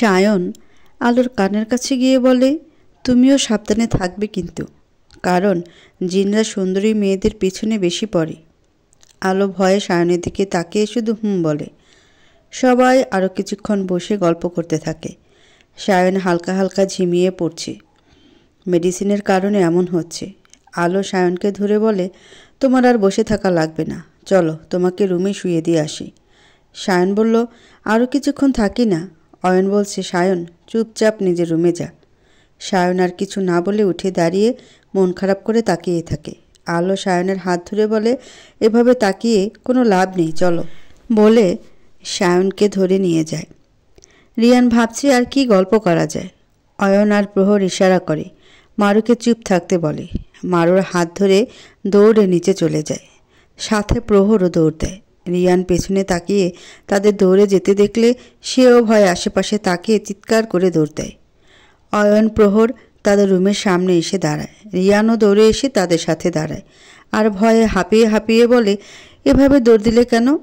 সায়ন আলোর কানের কাছে গিয়ে বলে, তুমিও সাবধানে থাকবে কিন্তু, কারণ জিনরা সুন্দরী মেয়েদের পিছনে বেশি পড়ে। আলো ভয়ে সায়নের দিকে তাকিয়ে শুধু হুম বলে। সবাই আরও কিছুক্ষণ বসে গল্প করতে থাকে। সায়ন হালকা হালকা ঝিমিয়ে পড়ছে। মেডিসিনের কারণে এমন হচ্ছে। আলো সায়নকে ধরে বলে, তোমার আর বসে থাকা লাগবে না। চলো, তোমাকে রুমে শুয়ে দিয়ে আসি। সায়ন বলল আরও কিছুক্ষণ থাকি না অয়ন বলছে, সায়ন, চুপচাপ নিজের রুমে যা। সায়ন আর কিছু না বলে উঠে দাঁড়িয়ে মন খারাপ করে তাকিয়ে থাকে। আলো সায়নের হাত ধরে বলে, এভাবে তাকিয়ে কোনো লাভ নেই, চলো। বলে সায়নকে ধরে নিয়ে যায়। রিয়ান ভাবছে আর কি গল্প করা যায়। অয়ন আর প্রহর ইশারা করে। মারুকে চুপ থাকতে বলে। মারুর হাত ধরে দৌড়ে নিচে চলে যায়। সাথে প্রহরও দৌড় দেয়। রিয়ান পেছনে তাকিয়ে তাদের দৌড়ে যেতে দেখলে সেও ভয় আশেপাশে তাকিয়ে চিৎকার করে দৌড় দেয়। অয়ন প্রহর তাদের রুমের সামনে এসে দাঁড়ায়। রিয়ানও দৌড়ে এসে তাদের সাথে দাঁড়ায় আর ভয়ে হাঁপিয়ে হাঁপিয়ে বলে, এভাবে দৌড় দিলে কেন?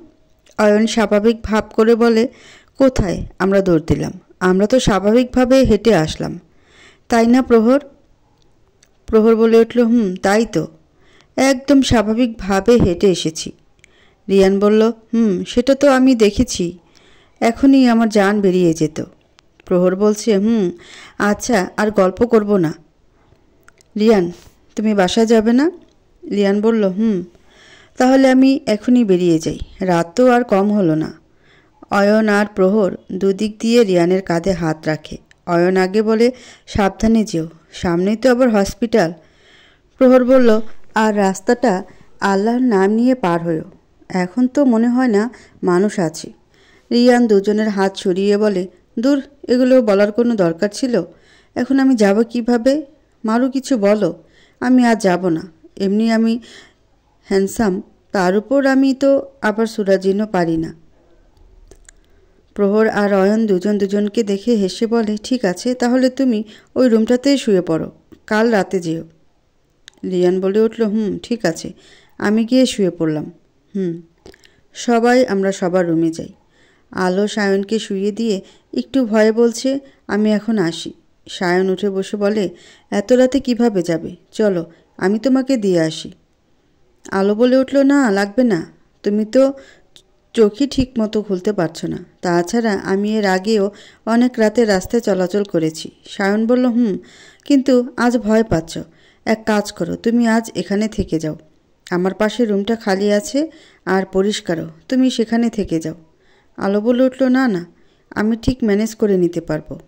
অয়ন স্বাভাবিক ভাব করে বলে, কোথায়? আমরা দৌড় দিলাম। আমরা তো স্বাভাবিকভাবে হেঁটে আসলাম। তাই না প্রহর? প্রহর বলে উঠল, হুম, তাই তো। একদম স্বাভাবিকভাবে হেঁটে এসেছি। রিয়ান বলল, হুম, সেটা তো আমি দেখেছি। এখনই আমার যান বেরিয়ে যেত। প্রহর বলছে, হুম আচ্ছা আর গল্প করব না। রিয়ান, তুমি বাসায় যাবে না? রিয়ান বলল, হুম, তাহলে আমি এখনই বেরিয়ে যাই। রাত তো আর কম হলো না। অয়ন আর প্রহর দুদিক দিয়ে রিয়ানের কাঁধে হাত রাখে। অয়ন আগে বলে, সাবধানে যেও, সামনেই তো আবার হসপিটাল। প্রহর বলল, আর রাস্তাটা আল্লাহর নাম নিয়ে পার হয়েও। এখন তো মনে হয় না মানুষ আছে। রিয়ান দুজনের হাত সরিয়ে বলে, দূর, এগুলো বলার কোনো দরকার ছিল? এখন আমি যাব কীভাবে? মারু, কিছু বলো। আমি আর যাব না। এমনি আমি হ্যান্ডসাম, তার উপর আমি তো আবার সুরাজিনও পারি না। প্রহর আর অয়ন দুজন দুজনকে দেখে হেসে বলে, ঠিক আছে, তাহলে তুমি ওই রুমটাতেই শুয়ে পড়ো। কাল রাতে যেও। রিয়ান বলে উঠল, হুম, ঠিক আছে। আমি গিয়ে শুয়ে পড়লাম। হুম, সবাই আমরা সবার রুমে যাই। আলো সায়নকে শুয়ে দিয়ে একটু ভয়ে বলছে, আমি এখন আসি। সায়ন উঠে বসে বলে, এত রাতে কীভাবে যাবে? চলো, আমি তোমাকে দিয়ে আসি। আলো বলে উঠল, না, লাগবে না। তুমি তো চোখই ঠিক মতো খুলতে পারছ না। তাছাড়া আমি এর আগেও অনেক রাতে রাস্তায় চলাচল করেছি। সায়ন বলল, হুম, কিন্তু আজ ভয় পাচ্ছ। এক কাজ করো, তুমি আজ এখানে থেকে যাও। আমার পাশে রুমটা খালি আছে আর পরিষ্কারও। তুমি সেখানে থেকে যাও। আলো বলে উঠল, না না, আমি ঠিক ম্যানেজ করে নিতে পারব।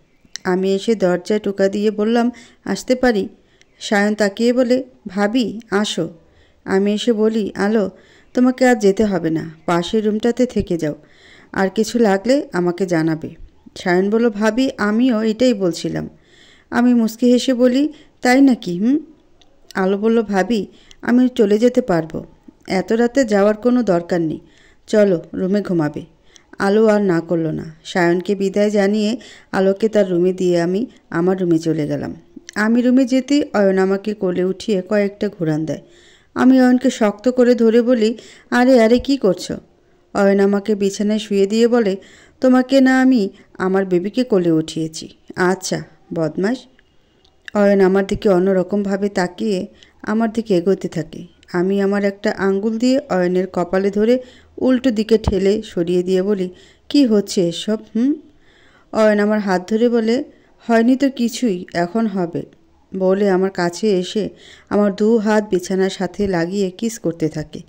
আমি এসে দরজায় টোকা দিয়ে বললাম, আসতে পারি? সায়ন তাকিয়ে বলে, ভাবি, আসো। আমি এসে বলি, আলো, তোমাকে আর যেতে হবে না পাশের রুমটাতে থেকে যাও। আর কিছু লাগলে আমাকে জানাবে। সায়ন বলল, ভাবি, আমিও এটাই বলছিলাম। আমি মুসকি হেসে বলি, তাই নাকি, হুম? আলো বলল, ভাবি আমি চলে যেতে পারব। এত রাতে যাওয়ার কোনো দরকার নেই। চলো, রুমে ঘুমাবে। আলো আর না করল না। সায়নকে বিদায় জানিয়ে আলোকে তার রুমে দিয়ে আমি আমার রুমে চলে গেলাম। আমি রুমে যেতেই অয়ন আমাকে কোলে উঠিয়ে কয়েকটা ঘোরান দেয়। আমি অয়নকে শক্ত করে ধরে বলি, আরে আরে, কি করছ? অয়ন আমাকে বিছানায় শুয়ে দিয়ে বলে, তোমাকে না আমি আমার বেবিকে কোলে উঠিয়েছি। আচ্ছা বদমাস অয়ন আমার দিকে অন্যরকমভাবে তাকিয়ে আমার দিকে এগোতে থাকে। আমি আমার একটা আঙ্গুল দিয়ে অয়নের কপালে ধরে উল্টো দিকে ঠেলে সরিয়ে দিয়ে বলি, কি হচ্ছে এসব, হুম? অয়ন আমার হাত ধরে বলে, হয়নি তো কিছুই, এখন হবে। বলে আমার কাছে এসে আমার দু হাত বিছানার সাথে লাগিয়ে কিস করতে থাকে।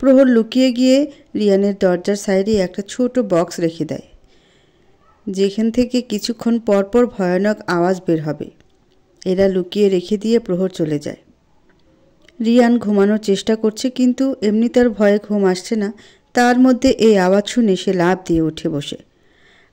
প্রহর লুকিয়ে গিয়ে রিয়ানের দরজার সাইডে একটা ছোট বক্স রেখে দেয়, যেখান থেকে কিছুক্ষণ পরপর ভয়ানক আওয়াজ বের হবে। এরা লুকিয়ে রেখে দিয়ে প্রহর চলে যায়। রিয়ান ঘুমানোর চেষ্টা করছে কিন্তু এমনি তার ভয়ে ঘুম আসছে না। তার মধ্যে এই আওয়াজ শুনে সে লাভ দিয়ে উঠে বসে।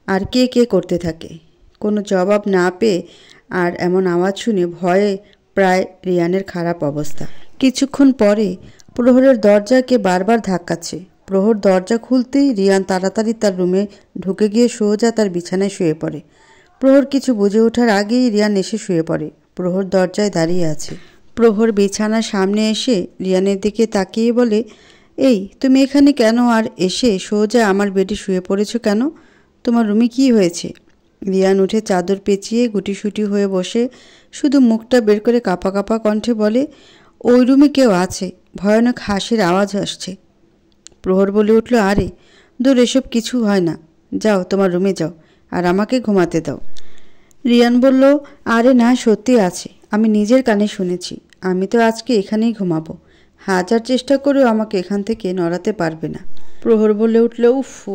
আর কে কে করতে থাকে? কোনো জবাব না পেয়ে আর এমন আওয়াজ শুনে ভয়ে প্রায় রিয়ানের খারাপ অবস্থা। কিছুক্ষণ পরে প্রহরের দরজাকে বারবার ধাক্কাচ্ছে। প্রহর দরজা খুলতেই রিয়ান তাড়াতাড়ি তার রুমে ঢুকে গিয়ে সোজা তার বিছানায় শুয়ে পড়ে। প্রহর কিছু বুঝে ওঠার আগেই রিয়ান এসে শুয়ে পড়ে। প্রহর দরজায় দাঁড়িয়ে আছে। প্রহর বিছানার সামনে এসে রিয়ানের দিকে তাকিয়ে বলে, এই, তুমি এখানে কেন আর এসে সোজা আমার বেডে শুয়ে পড়েছো কেন? তোমার রুমে কি হয়েছে? রিয়ান উঠে চাদর পেঁচিয়ে গুটিসুটি হয়ে বসে শুধু মুখটা বের করে কাপা কাপা কণ্ঠে বলে, ওই রুমে কেউ আছে? ভয়ানক হাসির আওয়াজ আসছে। প্রহর বলে উঠল, আরে, দূর এসব কিছু হয় না। যাও, তোমার রুমে যাও, আর আমাকে ঘুমাতে দাও। রিয়ান বলল, আরে না, সত্যি আছে। আমি নিজের কানে শুনেছি। আমি তো আজকে এখানেই ঘুমাবো। হাজার চেষ্টা করেও আমাকে এখান থেকে নড়াতে পারবে না। প্রহর বলে উঠল, উফ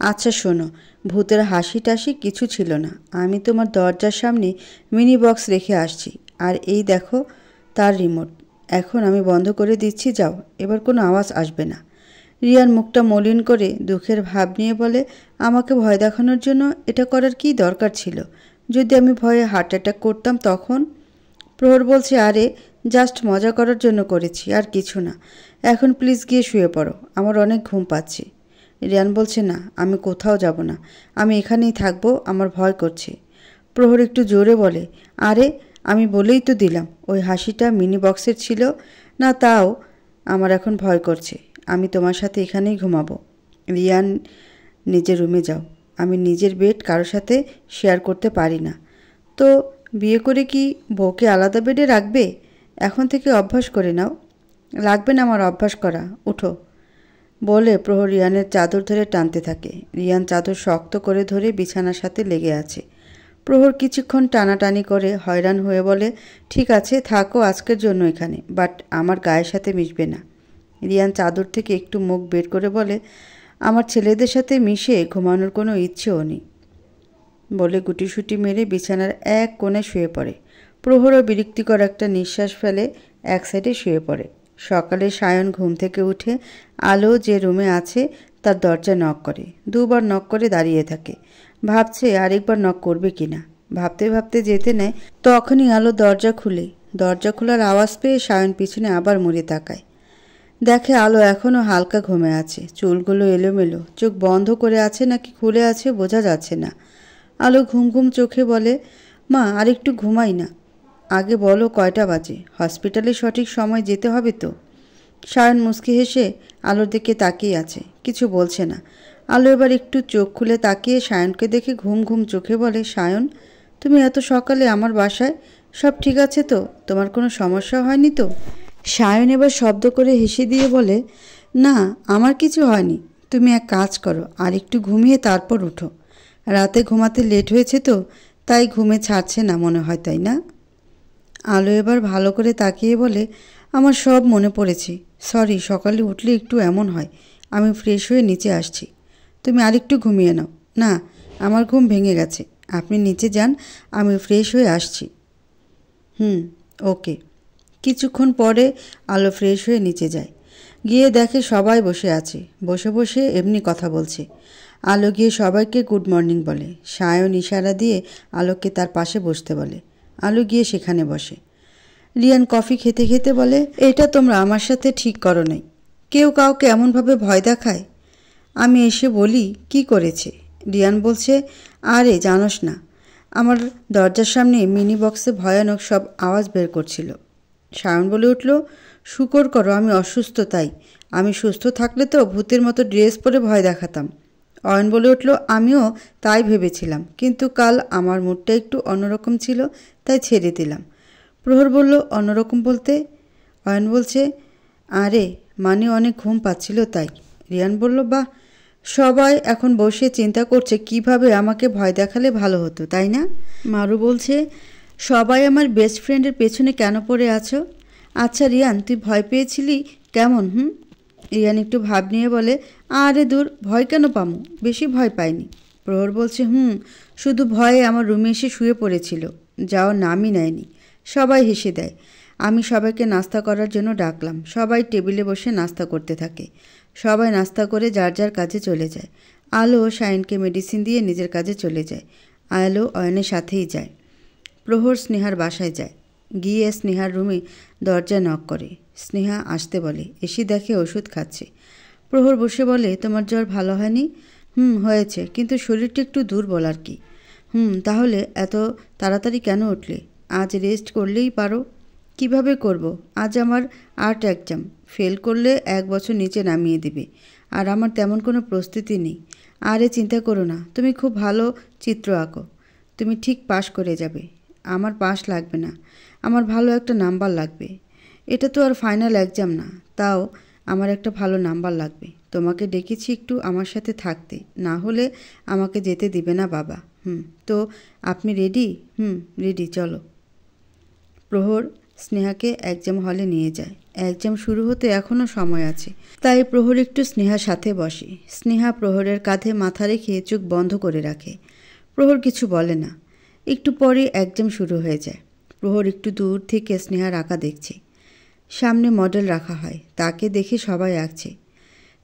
আচ্ছা শোনো, ভূতের হাসি টাসি কিছু ছিল না। আমি তোমার দরজার সামনে মিনি বক্স রেখে আসছি। আর এই দেখো, তার রিমোট। এখন আমি বন্ধ করে দিচ্ছি, যাও। এবার কোনো আওয়াজ আসবে না। রিয়ার মুখটা মলিন করে দুঃখের ভাব নিয়ে বলে, আমাকে ভয় দেখানোর জন্য এটা করার কি দরকার ছিল? যদি আমি ভয়ে হার্ট অ্যাটাক করতাম তখন? প্রহর বলছে, আরে জাস্ট মজা করার জন্য করেছি, আর কিছু না। এখন প্লিজ গিয়ে শুয়ে পড়ো, আমার অনেক ঘুম পাচ্ছে। রিয়ান বলছে, না, আমি কোথাও যাব না, আমি এখানেই থাকব, আমার ভয় করছে। প্রহর একটু জোরে বলে, আরে, আমি বলেই তো দিলাম, ওই হাসিটা মিনি বক্সের ছিল, না তাও আমার এখন ভয় করছে, আমি তোমার সাথে এখানেই ঘুমাবো। রিয়ান, নিজের রুমে যাও, আমি নিজের বেড কারোর সাথে শেয়ার করতে পারি না। তো বিয়ে করে কি বউকে আলাদা বেডে রাখবে? এখন থেকে অভ্যাস করে নাও। লাগবে না আমার অভ্যাস করা। উঠো। বলে প্রহর রিয়ানের চাদর ধরে টানতে থাকে। রিয়ান চাদর শক্ত করে ধরে বিছানার সাথে লেগে আছে। প্রহর কিছুক্ষণ টানাটানি করে হয়রান হয়ে বলে, ঠিক আছে, থাকো, আজকের জন্য এখানে। বাট আমার গায়ের সাথে মিশবে না। রিয়ান চাদর থেকে একটু মুখ বের করে বলে, আমার ছেলেদের সাথে মিশে ঘুমানোর কোনো ইচ্ছেও নেই। বলে গুটিসুটি মেরে বিছানার এক কোণে শুয়ে পড়ে। প্রহরও বিরক্তিকর একটা নিঃশ্বাস ফেলে এক সাইডে শুয়ে পড়ে। সকালে সায়ন ঘুম থেকে উঠে আলো যে রুমে আছে তার দরজা নক করে। দুবার নক করে দাঁড়িয়ে থাকে। ভাবছে আরেকবার নক করবে কিনা ভাবতে ভাবতে যেতে নেয়, তখনই আলো দরজা খুলে। দরজা খোলার আওয়াজ পেয়ে সায়ন পিছনে আবার মুড়ে তাকায়। দেখে আলো এখনও হালকা ঘুমে আছে। চুলগুলো এলোমেলো। চোখ বন্ধ করে আছে নাকি খুলে আছে বোঝা যাচ্ছে না। আলো ঘুম ঘুম চোখে বলে, মা, আরেকটু ঘুমাই না। আগে বলো কয়টা বাজে? হসপিটালে সঠিক সময় যেতে হবে তো? সায়ন মুসকি হেসে আলোর দিকে তাকিয়ে আছে, কিছু বলছে না। আলো এবার একটু চোখ খুলে তাকিয়ে সায়নকে দেখে ঘুম ঘুম চোখে বলে, সায়ন, তুমি এত সকালে আমার বাসায়? সব ঠিক আছে তো? তোমার কোনো সমস্যা হয়নি তো? সায়ন এবার শব্দ করে হেসে দিয়ে বলে, না, আমার কিছু হয়নি। তুমি এক কাজ করো আর একটু ঘুমিয়ে তারপর উঠো। রাতে ঘুমাতে লেট হয়েছে তো, তাই ঘুমে ছাড়ছে না মনে হয়, তাই না? আলো এবার ভালো করে তাকিয়ে বলে, আমার সব মনে পড়েছে। সরি, সকালে উঠলে একটু এমন হয়। আমি ফ্রেশ হয়ে নিচে আসছি। তুমি আরেকটু ঘুমিয়ে নাও। না, আমার ঘুম ভেঙে গেছে। আপনি নিচে যান, আমি ফ্রেশ হয়ে আসছি। হুম, ওকে। কিছুক্ষণ পরে আলো ফ্রেশ হয়ে নিচে যায়। গিয়ে দেখে সবাই বসে আছে। বসে বসে এমনি কথা বলছে। আলো গিয়ে সবাইকে গুড মর্নিং বলে। সায়ন ইশারা দিয়ে আলোকে তার পাশে বসতে বলে। আলো গিয়ে সেখানে বসে। রিয়ান কফি খেতে খেতে বলে, এটা তোমরা আমার সাথে ঠিক করো নাই। কেউ কাউকে এমনভাবে ভয় দেখায়? আমি এসে বলি, কি করেছে? রিয়ান বলছে, আরে জানোস না, আমার দরজার সামনে মিনি বক্সে ভয়ানক সব আওয়াজ বের করছিল। সায়ন বলে উঠল, শুকর করো, আমি অসুস্থ তাই। আমি সুস্থ থাকলে তো ভূতের মতো ড্রেস পরে ভয় দেখাতাম। অয়ন বলে উঠল, আমিও তাই ভেবেছিলাম। কিন্তু কাল আমার মুডটা একটু অন্যরকম ছিল, তাই ছেড়ে দিলাম। প্রহর বলল, অন্যরকম বলতে? অয়ন বলছে, আরে মানে অনেক ঘুম পাচ্ছিল তাই। রিয়ান বলল, বাহ! সবাই এখন বসে চিন্তা করছে কীভাবে আমাকে ভয় দেখালে ভালো হতো, তাই না? মারু বলছে, সবাই আমার বেস্ট ফ্রেন্ডের পেছনে কেন পড়ে আছো? আচ্ছা রিয়ান, তুই ভয় পেয়েছিলি কেমন, হুম? রিয়ান একটু ভাব নিয়ে বলে, আরে দূর, ভয় কেন পামু? বেশি ভয় পাইনি। প্রহর বলছে, হুম, শুধু ভয়ে আমার রুমে এসে শুয়ে পড়েছিল। যাও, নামই নেয়নি। সবাই হেসে দেয়। আমি সবাইকে নাস্তা করার জন্য ডাকলাম। সবাই টেবিলে বসে নাস্তা করতে থাকে। সবাই নাস্তা করে যার যার কাজে চলে যায়। আলো শাইনকে মেডিসিন দিয়ে নিজের কাজে চলে যায়। আলো অয়নের সাথেই যায়। প্রহর স্নেহার বাসায় যায়। গিয়ে স্নেহার রুমে দরজা নক করে। স্নেহা আসতে বলে, এসে দেখে ওষুধ খাচ্ছে। প্রহর বসে বলে, তোমার জ্বর ভালো হয়নি? হুম, হয়েছে, কিন্তু শরীরটা একটু দুর্বল আর কি। হুম, তাহলে এত তাড়াতাড়ি কেন উঠলে? আজ রেস্ট করলেই পারো। কীভাবে করব? আজ আমার আর্ট এক্সাম। ফেল করলে এক বছর নিচে নামিয়ে দিবে। আর আমার তেমন কোনো প্রস্তুতি নেই। আরে চিন্তা করো না, তুমি খুব ভালো চিত্র আঁকো। তুমি ঠিক পাশ করে যাবে। আমার পাশ লাগবে না। আমার ভালো একটা নাম্বার লাগবে। এটা তো আর ফাইনাল এক্সাম না। তাও আমার একটা ভালো নাম্বার লাগবে। তোমাকে ডেকেছি একটু আমার সাথে থাকতে। না হলে আমাকে যেতে দিবে না বাবা। হুম, তো আপনি রেডি হুম রেডি চলো। প্রহর স্নেহাকে এক্সাম হলে নিয়ে যায়। এক্সাম শুরু হতে এখনও সময় আছে। তাই প্রহর একটু স্নেহার সাথে বসে। স্নেহা প্রহরের কাঁধে মাথা রেখে চোখ বন্ধ করে রাখে। প্রহর কিছু বলে না। একটু পরে এক্সাম শুরু হয়ে যায়। প্রহর একটু দূর থেকে স্নেহার আঁকা দেখছে। সামনে মডেল রাখা হয়। তাকে দেখে সবাই আঁকছে।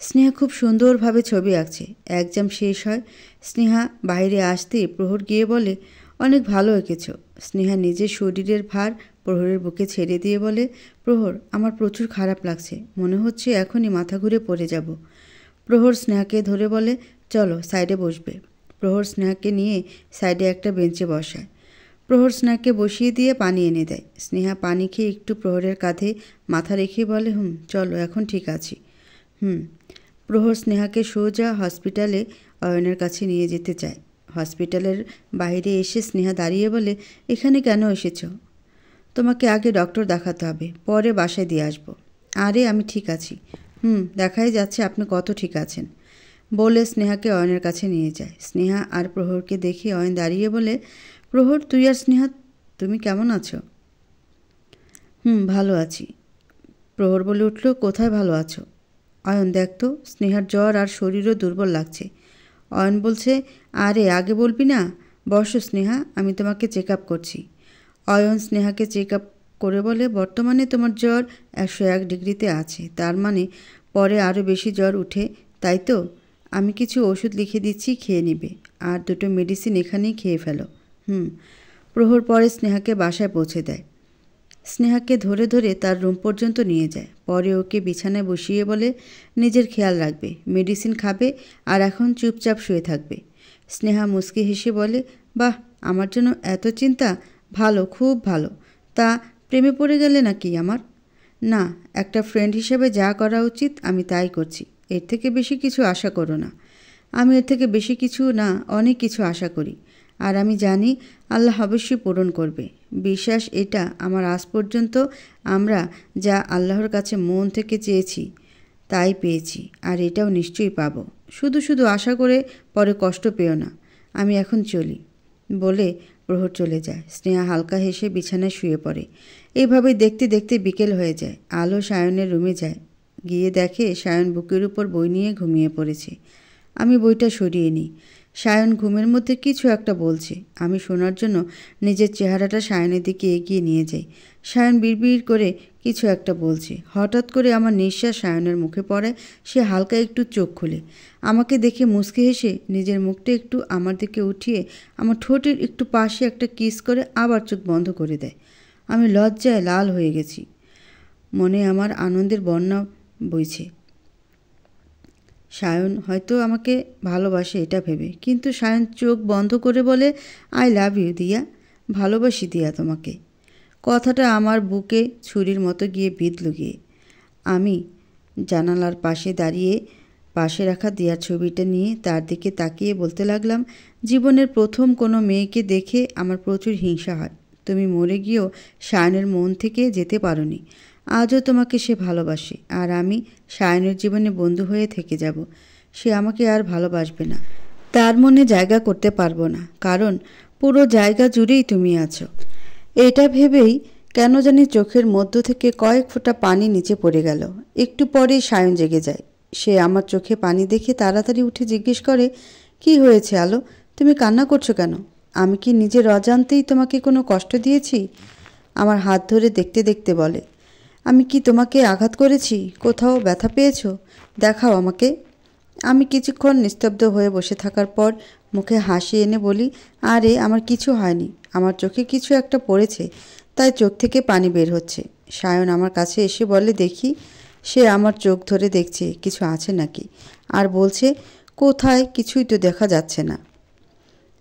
স্নেহা খুব সুন্দরভাবে ছবি আঁকছে। এক্সাম শেষ হয়। স্নেহা বাইরে আসতেই প্রহর গিয়ে বলে, অনেক ভালো এঁকেছ। স্নেহা নিজের শরীরের ভার প্রহরের বুকে ছেড়ে দিয়ে বলে, প্রহর, আমার প্রচুর খারাপ লাগছে। মনে হচ্ছে এখনই মাথা ঘুরে পড়ে যাব। প্রহর স্নেহাকে ধরে বলে, চলো, সাইডে বসবে। প্রহর স্নেহাকে নিয়ে সাইডে একটা বেঞ্চে বসায়। প্রহর স্নেহাকে বসিয়ে দিয়ে পানি এনে দেয়। স্নেহা পানি খেয়ে একটু প্রহরের কাঁধে মাথা রেখে বলে, হুম, চলো, এখন ঠিক আছি। হুম। প্রহর স্নেহাকে সোজা হসপিটালে অয়নের কাছে নিয়ে যেতে চায়। হসপিটালের বাইরে এসে স্নেহা দাঁড়িয়ে বলে, এখানে কেন এসেছ? তোমাকে আগে ডক্টর দেখাতে হবে, পরে বাসায় দিয়ে আসব। আরে, আমি ঠিক আছি। হুম, দেখাই যাচ্ছে আপনি কত ঠিক আছেন। বলে স্নেহাকে অয়নের কাছে নিয়ে যায়। স্নেহা আর প্রহরকে দেখে অয়ন দাঁড়িয়ে বলে প্রহর, তুই আর স্নেহা, তুমি কেমন আছো? হুম, ভালো আছি। প্রহর বলে উঠল, কোথায় ভালো আছো? অয়ন, দেখ তো, স্নেহার জ্বর আর শরীরও দুর্বল লাগছে। অয়ন বলছে, আরে, আগে বলবি না? বসো স্নেহা, আমি তোমাকে চেক আপ করছি। অয়ন স্নেহাকে চেক আপ করে বলে, বর্তমানে তোমার জ্বর একশো এক ডিগ্রিতে আছে। তার মানে পরে আরও বেশি জ্বর উঠে, তাই তো? আমি কিছু ওষুধ লিখে দিচ্ছি, খেয়ে নিবে। আর দুটো মেডিসিন এখানেই খেয়ে ফেলো। হুম, প্রহর পরে স্নেহাকে বাসায় পৌঁছে দেয়। স্নেহাকে ধরে ধরে তার রুম পর্যন্ত নিয়ে যায়। পরে ওকে বিছানায় বসিয়ে বলে, নিজের খেয়াল রাখবে, মেডিসিন খাবে আর এখন চুপচাপ শুয়ে থাকবে। স্নেহা মুস্কি হেসে বলে, বাহ, আমার জন্য এত চিন্তা, ভালো, খুব ভালো। তা প্রেমে পড়ে গেলে নাকি আমার? না, একটা ফ্রেন্ড হিসেবে যা করা উচিত আমি তাই করছি। এর থেকে বেশি কিছু আশা করো না। আমি এর থেকে বেশি কিছু না, অনেক কিছু আশা করি। আর আমি জানি আল্লাহ অবশ্যই পূরণ করবে। বিশ্বাস এটা আমার আজ পর্যন্ত আমরা যা আল্লাহর কাছে মন থেকে চেয়েছি, তাই পেয়েছি, আর এটাও নিশ্চয়ই পাব। শুধু শুধু আশা করে পরে কষ্ট পেও না, আমি এখন চলি, বলে প্রহর চলে যায়। স্নেহা হালকা হেসে বিছানায় শুয়ে পড়ে। এইভাবেই দেখতে দেখতে বিকেল হয়ে যায়। আলো সায়নের রুমে যায়। গিয়ে দেখে সায়ন বুকের উপর বই নিয়ে ঘুমিয়ে পড়েছে। আমি বইটা সরিয়ে নিই। সায়ন ঘুমের মধ্যে কিছু একটা বলছে। আমি শোনার জন্য নিজের চেহারাটা সায়নের দিকে এগিয়ে নিয়ে যাই। সায়ন বিড়বিড় করে কিছু একটা বলছে। হঠাৎ করে আমার নিঃশ্বাস সায়নের মুখে পড়ে, সে হালকা একটু চোখ খুলে। আমাকে দেখে মুসকে হেসে নিজের মুখটা একটু আমার দিকে উঠিয়ে আমার ঠোঁটের একটু পাশে একটা কিস করে আবার চোখ বন্ধ করে দেয়। আমি লজ্জায় লাল হয়ে গেছি। মনে আমার আনন্দের বন্যা বইছে। সায়ন হয়তো আমাকে ভালোবাসে এটা ভেবে। কিন্তু সায়ন চোখ বন্ধ করে বলে, আই লাভ ইউ দিয়া, ভালোবাসি দিয়া তোমাকে। কথাটা আমার বুকে ছুরির মতো গিয়ে বিঁধল গিয়ে। আমি জানালার পাশে দাঁড়িয়ে পাশে রাখা দিয়ার ছবিটা নিয়ে তার দিকে তাকিয়ে বলতে লাগলাম, জীবনের প্রথম কোনো মেয়েকে দেখে আমার প্রচুর হিংসা হয়। তুমি মরে গিয়েও সায়নের মন থেকে যেতে পারোনি। আজও তোমাকে সে ভালোবাসে, আর আমি সায়নের জীবনে বন্ধু হয়ে থেকে যাব। সে আমাকে আর ভালোবাসবে না। তার মনে জায়গা করতে পারব না, কারণ পুরো জায়গা জুড়েই তুমি আছো। এটা ভেবেই কেন জানি চোখের মধ্য থেকে কয়েক ফোঁটা পানি নিচে পড়ে গেল। একটু পরেই সায়ন জেগে যায়। সে আমার চোখে পানি দেখে তাড়াতাড়ি উঠে জিজ্ঞেস করে, কি হয়েছে আলো? তুমি কান্না করছ কেন? আমি কি নিজের অজান্তেই তোমাকে কোনো কষ্ট দিয়েছি? আমার হাত ধরে দেখতে দেখতে বলে আমি কি তোমাকে আঘাত করেছি? কোথাও ব্যথা পেয়েছ? দেখাও আমাকে। আমি কিছুক্ষণ নিস্তব্ধ হয়ে বসে থাকার পর মুখে হাসি এনে বলি, আরে, আমার কিছু হয়নি। আমার চোখে কিছু একটা পড়েছে, তাই চোখ থেকে পানি বের হচ্ছে। সায়ন আমার কাছে এসে বলে, দেখি, সে আমার চোখ ধরে দেখছে, কিছু আছে নাকি? আর বলছে, কোথায়? কিছুই তো দেখা যাচ্ছে না।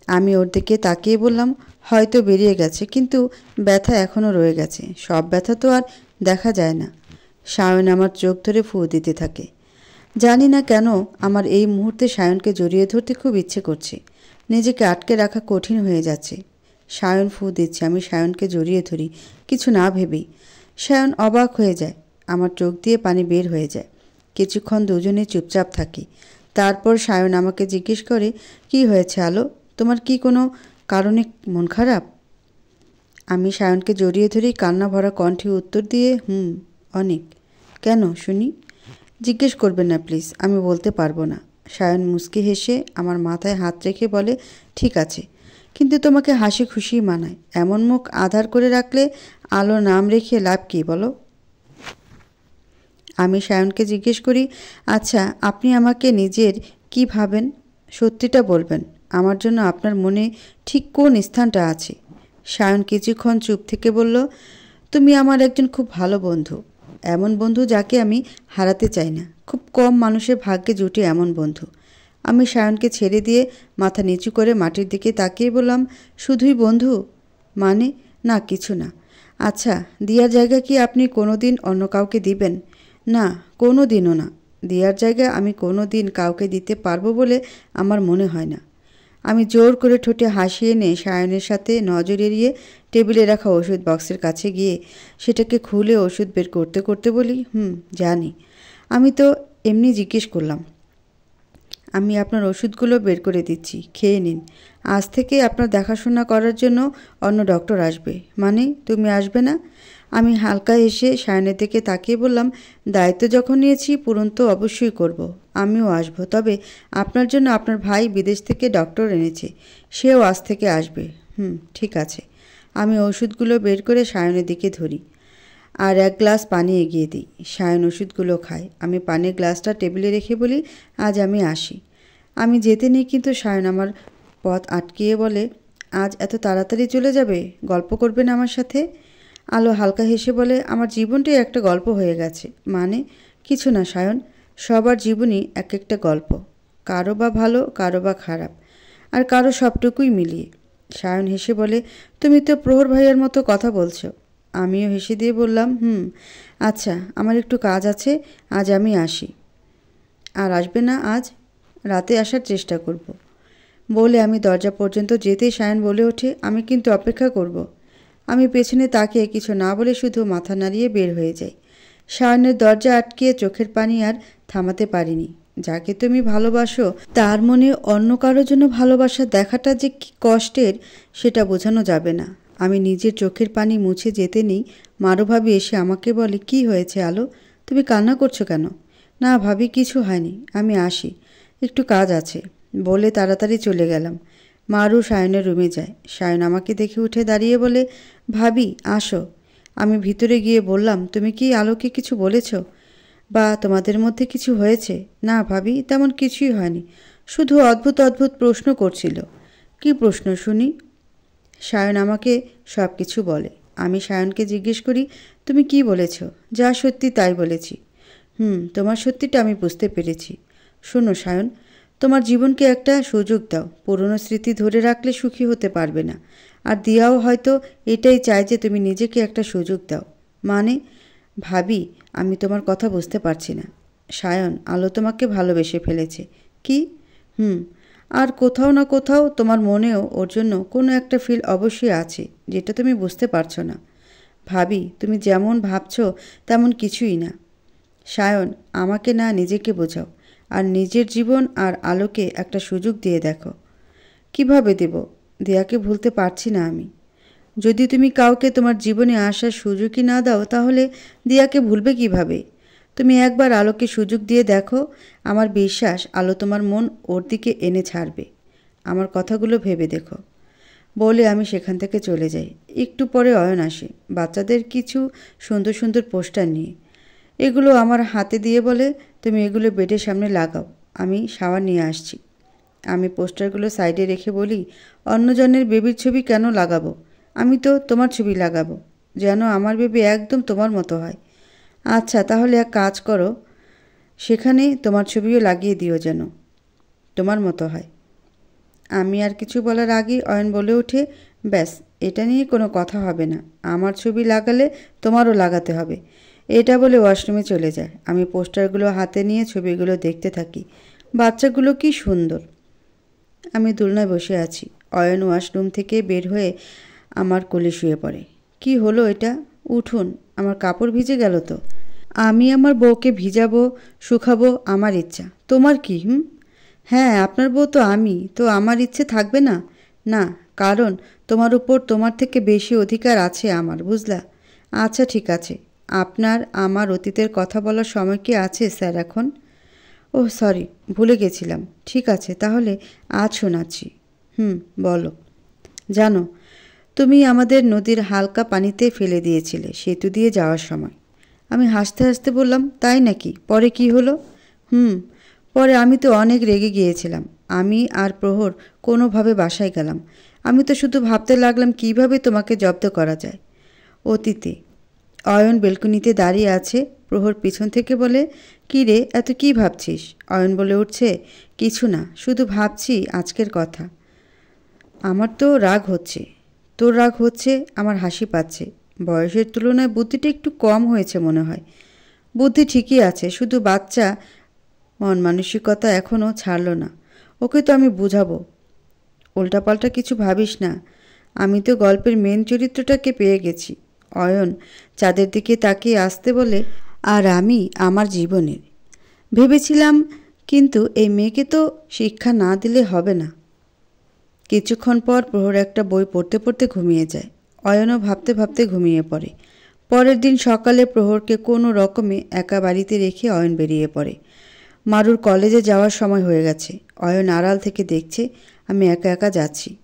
আমি ওর দিকে তাকিয়ে বললাম, হয়তো বেরিয়ে গেছে, কিন্তু ব্যথা এখনও রয়ে গেছে। সব ব্যথা তো আর দেখা যায় না। সায়ন আমার চোখ ধরে ফু দিতে থাকে। জানি না কেন আমার এই মুহূর্তে সায়নকে জড়িয়ে ধরতে খুব ইচ্ছে করছে। নিজেকে আটকে রাখা কঠিন হয়ে যাচ্ছে। সায়ন ফু দিচ্ছে, আমি সায়নকে জড়িয়ে ধরি, কিছু না ভেবেই। সায়ন অবাক হয়ে যায়, আমার চোখ দিয়ে পানি বের হয়ে যায়। কিছুক্ষণ দুজনে চুপচাপ থাকি। তারপর সায়ন আমাকে জিজ্ঞেস করে, কি হয়েছে আলো? তোমার কি কোনো কারণে মন খারাপ? আমি সায়নকে জড়িয়ে ধরি কান্না ভরা কণ্ঠে উত্তর দিয়ে, হুম, অনেক। কেন, শুনি? জিজ্ঞেস করবেন না, প্লিজ। আমি বলতে পারব না। সায়ন মুস্কি হেসে আমার মাথায় হাত রেখে বলে, ঠিক আছে। কিন্তু তোমাকে হাসি খুশি মানায়। এমন মুখ আধার করে রাখলে আলো নাম রেখে লাভ কী, বলো? আমি সায়নকে জিজ্ঞেস করি আচ্ছা আপনি আমাকে নিজের কি ভাবেন? সত্যিটা বলবেন। আমার জন্য আপনার মনে ঠিক কোন স্থানটা আছে? সায়ন কিছুক্ষণ চুপ থেকে বলল, তুমি আমার একজন খুব ভালো বন্ধু। এমন বন্ধু যাকে আমি হারাতে চাই না। খুব কম মানুষের ভাগ্যে জুটে এমন বন্ধু আমি সায়নকে ছেড়ে দিয়ে মাথা নিচু করে মাটির দিকে তাকিয়ে বললাম, শুধুই বন্ধু? মানে? না, কিছু না। আচ্ছা দিয়ার জায়গা কি আপনি কোনো দিন অন্য কাউকে দিবেন? না কোনো দিনও না। দেওয়ার জায়গায় আমি কোনো দিন কাউকে দিতে পারব বলে আমার মনে হয় না। আমি জোর করে ঠোঁটে হাসি এনে সায়নের সাথে নজর এড়িয়ে টেবিলে রাখা ওষুধ বক্সের কাছে গিয়ে সেটাকে খুলে ওষুধ বের করতে করতে বলি, হুম, জানি। আমি তো এমনি জিজ্ঞেস করলাম, আমি আপনার ওষুধগুলো বের করে দিচ্ছি, খেয়ে নিন। আজ থেকে আপনার দেখাশোনা করার জন্য অন্য ডক্টর আসবে। মানে তুমি আসবে না? আমি হালকা এসে সায়নের দিকে তাকিয়ে বললাম, দায়িত্ব যখন নিয়েছি পূরণ তো অবশ্যই করব। আমিও আসব। তবে আপনার জন্য আপনার ভাই বিদেশ থেকে ডক্টর এনেছে। সেও আজ থেকে আসবে। হুম, ঠিক আছে। আমি ওষুধগুলো বের করে সায়নের দিকে ধরি আর এক গ্লাস পানি এগিয়ে দিই। সায়ন ওষুধগুলো খায়। আমি পানির গ্লাসটা টেবিলে রেখে বলি, আজ আমি আসি। আমি যেতে নেই, কিন্তু সায়ন আমার পথ আটকিয়ে বলে, আজ এত তাড়াতাড়ি চলে যাবে? গল্প করবেন আমার সাথে? আলো হালকা হেসে বলে, আমার জীবনটাই একটা গল্প হয়ে গেছে। মানে? কিছু না, সায়ন। সবার জীবনই এক একটা গল্প। কারও বা ভালো, কারও বা খারাপ। আর কারও সবটুকুই মিলিয়ে। সায়ন হেসে বলে, তুমি তো প্রহর ভাইয়ের মতো কথা বলছো। আমিও হেসে দিয়ে বললাম, হুম। আচ্ছা আমার একটু কাজ আছে, আজ আমি আসি। আর আসবে না আজ? রাতে আসার চেষ্টা করব। বলে আমি দরজা পর্যন্ত যেতেই সায়ন বলে ওঠে, আমি কিন্তু অপেক্ষা করব। আমি পেছনে তাকিয়ে কিছু না বলে শুধু মাথা নাড়িয়ে বের হয়ে যাই। সায়নের দরজা আটকিয়ে চোখের পানি আর থামাতে পারিনি। যাকে তুমি ভালোবাসো, তার মনে অন্য কারোর জন্য ভালোবাসা দেখাটা যে কি কষ্টের, সেটা বোঝানো যাবে না। আমি নিজের চোখের পানি মুছে যেতে নেই। মারো ভাবি এসে আমাকে বলে, কি হয়েছে আলো? তুমি কান্না করছ কেন? না ভাবি, কিছু হয়নি। আমি আসি। একটু কাজ আছে। বলে তাড়াতাড়ি চলে গেলাম। মারু সায়নের রুমে যায়। সায়ন আমাকে দেখে উঠে দাঁড়িয়ে বলে, ভাবি, আসো। আমি ভিতরে গিয়ে বললাম, তুমি কি আলোকে কিছু বলেছ? বা, তোমাদের মধ্যে কিছু হয়েছে? না ভাবি, তেমন কিছুই হয়নি। শুধু অদ্ভুত অদ্ভুত প্রশ্ন করছিল। কি প্রশ্ন শুনি? সায়ন আমাকে সব কিছু বলে। আমি সায়নকে জিজ্ঞেস করি, তুমি কি বলেছ? যা সত্যি তাই বলেছি। হুম, তোমার সত্যিটা আমি বুঝতে পেরেছি। শোনো সায়ন তোমার জীবনকে একটা সুযোগ দাও। পুরনো স্মৃতি ধরে রাখলে সুখী হতে পারবে না। আর দিয়াও হয়তো এটাই চায় যে তুমি নিজেকে একটা সুযোগ দাও। মানে ভাবি, আমি তোমার কথা বুঝতে পারছি না। সায়ন, আলো তোমাকে ভালোবেসে ফেলেছে। কি? হুম। আর কোথাও না কোথাও তোমার মনেও ওর জন্য কোনো একটা ফিল অবশ্যই আছে, যেটা তুমি বুঝতে পারছ না। ভাবি, তুমি যেমন ভাবছ তেমন কিছুই না। সায়ন, আমাকে না নিজেকে বোঝাও। আর নিজের জীবন আর আলোকে একটা সুযোগ দিয়ে দেখো। কীভাবে দেব? দেয়াকে ভুলতে পারছি না আমি। যদি তুমি কাউকে তোমার জীবনে আসার সুযোগই না দাও, তাহলে দিয়াকে ভুলবে কীভাবে? তুমি একবার আলোকে সুযোগ দিয়ে দেখো, আমার বিশ্বাস আলো তোমার মন ওর দিকে এনে ছাড়বে। আমার কথাগুলো ভেবে দেখো। বলে আমি সেখান থেকে চলে যাই। একটু পরে অয়ন আসে। বাচ্চাদের কিছু সুন্দর সুন্দর পোস্টার নিয়ে। এগুলো আমার হাতে দিয়ে বলে, তুমি এগুলো বেডের সামনে লাগাও, আমি শাওয়ার নিয়ে আসছি। আমি পোস্টারগুলো সাইডে রেখে বলি, অন্যজনের বেবির ছবি কেন লাগাবো? আমি তো তোমার ছবি লাগাবো, যেন আমার বেবি একদম তোমার মতো হয়। আচ্ছা তাহলে এক কাজ করো, সেখানে তোমার ছবিও লাগিয়ে দিও যেন তোমার মতো হয়। আমি আর কিছু বলার আগেই অয়ন বলে ওঠে, ব্যাস, এটা নিয়ে কোনো কথা হবে না। আমার ছবি লাগালে তোমারও লাগাতে হবে। এটা বলে ওয়াশরুমে চলে যায়। আমি পোস্টারগুলো হাতে নিয়ে ছবিগুলো দেখতে থাকি। বাচ্চাগুলো কি সুন্দর। আমি দুলনায় বসে আছি। অয়ন ওয়াশরুম থেকে বের হয়ে আমার কোলে শুয়ে পড়ে। কি হলো এটা? উঠুন, আমার কাপড় ভিজে গেল তো। আমি আমার বউকে ভিজাবো, শুকাবো, আমার ইচ্ছা। তোমার কি, হুম? হ্যাঁ আপনার বউ তো আমি। তো আমার ইচ্ছে থাকবে না? না, কারণ তোমার উপর তোমার থেকে বেশি অধিকার আছে আমার, বুঝলা? আচ্ছা ঠিক আছে। আপনার, আমার অতীতের কথা বলার সময় কি আছে স্যার এখন? ও সরি, ভুলে গেছিলাম। ঠিক আছে, তাহলে আজ শোনাচ্ছি। হুম, বলো। জানো, তুমি আমাদের নদীর হালকা পানিতে ফেলে দিয়েছিলে সেতু দিয়ে যাওয়ার সময়। আমি হাসতে হাসতে বললাম, তাই নাকি? পরে কি হলো? হুম, পরে আমি তো অনেক রেগে গিয়েছিলাম। আমি আর প্রহর কোনোভাবে বাসায় গেলাম। আমি তো শুধু ভাবতে লাগলাম, কীভাবে তোমাকে জব্দ করা যায়? অতীতে অয়ন বেলকুনিতে দাঁড়িয়ে আছে। প্রহর পিছন থেকে বলে, কী রে, এত কি ভাবছিস? অয়ন বলে উঠছে, কিছু না, শুধু ভাবছি আজকের কথা। আমার তো রাগ হচ্ছে। তোর রাগ হচ্ছে, আমার হাসি পাচ্ছে। বয়সের তুলনায় বুদ্ধিটা একটু কম হয়েছে মনে হয়। বুদ্ধি ঠিকই আছে, শুধু বাচ্চা মন মানসিকতা এখনও ছাড়ল না। ওকে তো আমি বুঝাবো। উল্টাপাল্টা কিছু ভাবিস না। আমি তো গল্পের মেন চরিত্রটাকে পেয়ে গেছি। অয়ন চাঁদের দিকে তাকিয়ে আসতে বলে, আর আমি আমার জীবনের। ভেবেছিলাম, কিন্তু এই মেয়েকে তো শিক্ষা না দিলে হবে না। কিছুক্ষণ পর প্রহর একটা বই পড়তে পড়তে ঘুমিয়ে যায়। অয়নও ভাবতে ভাবতে ঘুমিয়ে পড়ে। পরের দিন সকালে প্রহরকে কোনো রকমে একা বাড়িতে রেখে অয়ন বেরিয়ে পড়ে। মারুর কলেজে যাওয়ার সময় হয়ে গেছে। অয়ন আড়াল থেকে দেখছে, আমি একা একা যাচ্ছি।